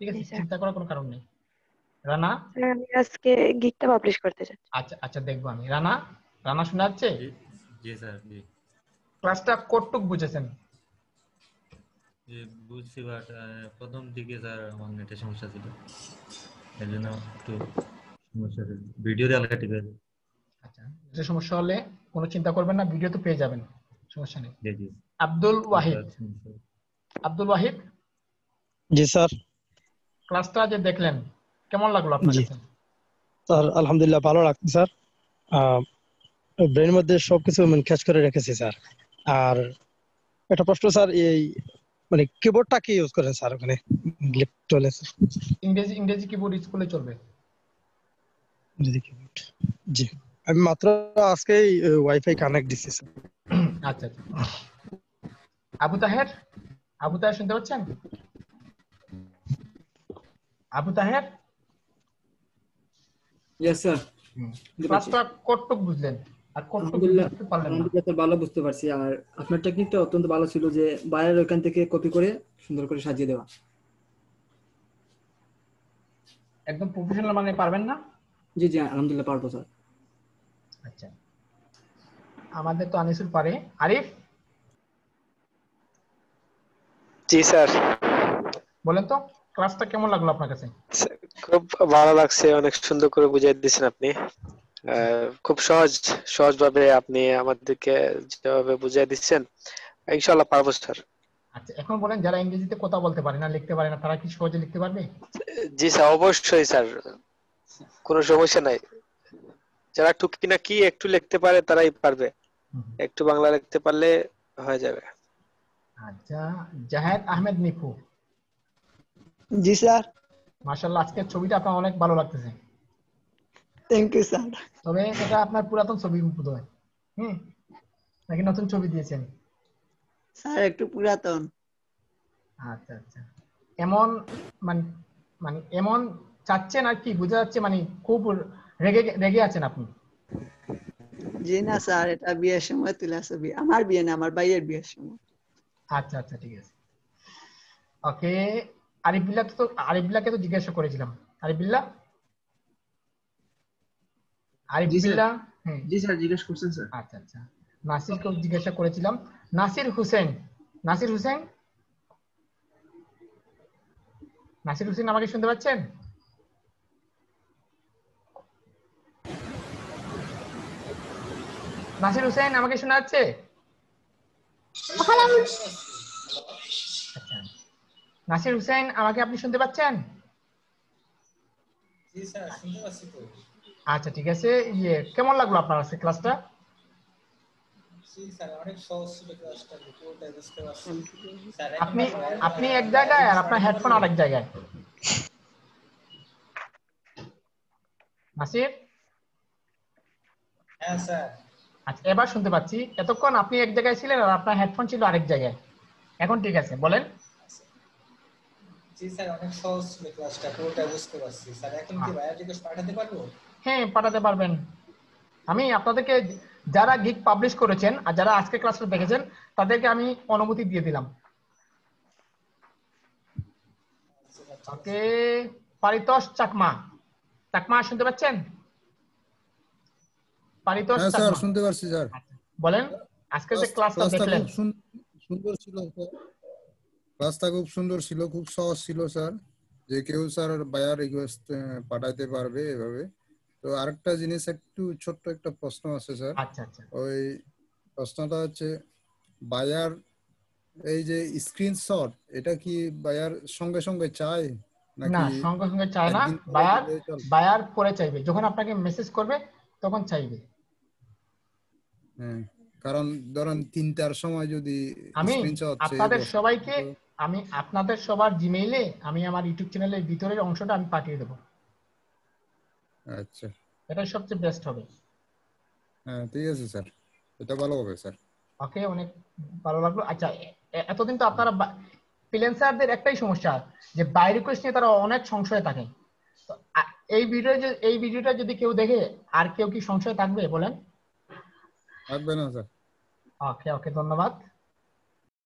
ঠিক আছে চিন্তা করার কোনো কারণ নেই। রানা? আমি আজকে গিকটা পাবলিশ করতে চাচ্ছি। আচ্ছা আচ্ছা দেখব আমি। রানা? রানা শোনা যাচ্ছে? জি জি স্যার জি। ক্লাসটা কতটুক বুঝেছেন? জি বুঝছি বাট প্রথম দিকে স্যার আমার নেটের সমস্যা ছিল। এর জন্য একটু সমস্যা ছিল। ভিডিও দেখা ঠিক আছে আচ্ছা যে সমস্যা হলে কোনো চিন্তা করবেন না ভিডিও তো পেয়ে যাবেন সমস্যা নেই। জি জি। আব্দুল ওয়াহিদ। আব্দুল ওয়াহিদ জি স্যার। ক্লাসটা যে দেখলেন কেমন লাগল আপনার জি। স্যার আলহামদুলিল্লাহ ভালো লাগছে স্যার। ব্রেনের মধ্যে সবকিছু মানে ক্যাচ করে রেখেছি স্যার। আর একটা প্রশ্ন স্যার এই মানে কিবোর্ডটা কি ইউজ করেন স্যার ওখানে? ইলেকট্রনে ইংরেজি ইংরেজি কিবোর্ড স্কুলে চলবে। ইংরেজি কিবোর্ড জি। আমি মাত্র আজকে ওয়াইফাই কানেক্ট দিছি স্যার আচ্ছা আচ্ছা। আবু তাহের? আবু তাহের শুনতে পাচ্ছেন? আবু তাহের? ইয়েস স্যার ক্লাসটা কতটুক বুঝলেন? আর আলহামদুলিল্লাহ ভালো বুঝতে পারছি। আর আপনার টেকনিকটা অত্যন্ত ভালো ছিল যে বাইরের ওইখান থেকে কপি করে সুন্দর করে সাজিয়ে দেওয়া। একদম প্রফেশনাল মানে পারবেন না? জি জি আলহামদুলিল্লাহ পারব স্যার। আচ্ছা। আমাদের তো আনিসুল পারে। আরিফ? জি স্যার। বলেন তো ক্লাসটা কেমন লাগল আপনার কাছে? খুব ভালো লাগছে। অনেক সুন্দর করে বুঝিয়ে দিয়েছেন আপনি। খুব সহজ সহজভাবে আপনি আমাদেরকে যেভাবে বুঝিয়ে দিচ্ছেন ইনশাল্লাহ পারব স্যার। আচ্ছা এখন বলেন যারা ইংরেজিতে কথা বলতে পারে না লিখতে পারে না তারা কি সহজে লিখতে পারবে? জি স্যার অবশ্যই স্যার। কোনো সমস্যা নাই। যারা টুকি না কি একটু লিখতে পারে তারাই পারবে। একটু বাংলা লিখতে পারলে হয়ে যাবে। আচ্ছা জাহেদ আহমেদ নিপু। জি স্যার। মাশাআল্লাহ আজকের ছবিটা আপনার অনেক ভালো লাগতেছে। থ্যাংক ইউ স্যার তবে এটা আপনার পুরাতন ছবি বোধ হয় হুম? নাকি নতুন ছবি দিয়েছেন? স্যার একটু পুরাতন। আচ্ছা আচ্ছা। এমন মানে মানে এমন চাচ্ছেন আর কি বোঝা যাচ্ছে মানে খুব রেগে রেগে আছেন আপনি। জি না স্যার এটা বিয়ের সময় তোলা ছবি। আমার বিয়ে না আমার ভাইয়ের বিয়ের সময়। আচ্ছা আচ্ছা ঠিক আছে। ওকে আরিফবিল্লাহ তো আরিফবিল্লাহকে তো জিজ্ঞাসা করেছিলাম। আরিফবিল্লাহ আরিফ জি স্যার। জিজ্ঞেস করছেন স্যার। আচ্ছা আচ্ছা। নাসিরকে জিজ্ঞাসা করেছিলাম। নাসির হোসেন। নাসির হোসেন? নাসির হোসেন আমাকে শুনতে পাচ্ছেন? নাসির হোসেন আমাকে শোনা যাচ্ছে? আচ্ছা। নাসির হোসেন আমাকে আপনি শুনতে পাচ্ছেন? জি স্যার শুনতে পাচ্ছি তো। আচ্ছা ঠিক আছে। ইয়ে কেমন লাগল আপনার আজকে ক্লাসটা? পারছি। স্যার আপনি আপনি এক জায়গায় আর আপনার হেডফোন আরেক জায়গায়। নাসির? হ্যাঁ স্যার। আচ্ছা এবার শুনতে পাচ্ছি। এতক্ষণ আপনি এক জায়গায় ছিলেন আর আপনার হেডফোন ছিল আরেক জায়গায়। এখন ঠিক আছে বলেন। জি স্যার অনেক সহজ ছিল ক্লাসটা পুরোটাই বুঝতে পারছি। স্যার এখন কি ভাইয়া রিকোয়েস্ট পাঠাতে পারব? হ্যাঁ পাঠাতে পারবেন। আমি আপনাদেরকে যারা গিক পাবলিশ করেছেন আর যারা আজকে ক্লাসটা দেখেছেন তাদেরকে আমি অনুমতি দিয়ে দিলাম। ওকে পারিতোষ চাকমা। চাকমা শুনতে পাচ্ছেন? পারিতোষ হ্যাঁ স্যার চাকমা। শুনতে পারছি স্যার। বলেন আজকে যে ক্লাসটা দেখলেন। সুন্দর ছিল স্যার। ক্লাসটা খুব সুন্দর ছিল খুব সহজ ছিল স্যার। যে কেউ স্যার বায়ার রিকোয়েস্ট পাঠাইতে পারবে এভাবে। তো আরেকটা জিনিস একটু ছোট্ট একটা প্রশ্ন আছে স্যার। আচ্ছা আচ্ছা। ওই প্রশ্নটা হচ্ছে বায়ার এই যে স্ক্রিনশট এটা কি বায়ার সঙ্গে সঙ্গে চায় না সঙ্গে সঙ্গে চায় না। বায়ার বায়ার পরে চাইবে। যখন আপনাকে মেসেজ করবে তখন চাইবে। হ্যাঁ কারণ ধরেন তিনটার সময় যদি আমি আপনাদের সবাইকে আমি আপনাদের সবার জিমেইলে আমি আমার ইউটিউব চ্যানেলের ভিতরের অংশটা আমি পাঠিয়ে দেবো। আচ্ছা। এটাই সবচেয়ে বেস্ট হবে। হ্যাঁ ঠিক আছে স্যার। এটা ভালো হবে স্যার। ওকে অনেক ভালো লাগল। আচ্ছা এতদিন তো আপনারা ফ্রিল্যান্সারদের একটাই সমস্যা যে বাই রিকোয়েস্ট নিয়ে তারা অনেক সংশয়ে থাকে। এই ভিডিও এই ভিডিওটা যদি কেউ দেখে আর কেউ কি সংশয় থাকবে বলেন? থাকবে না স্যার। ওকে ওকে ধন্যবাদ।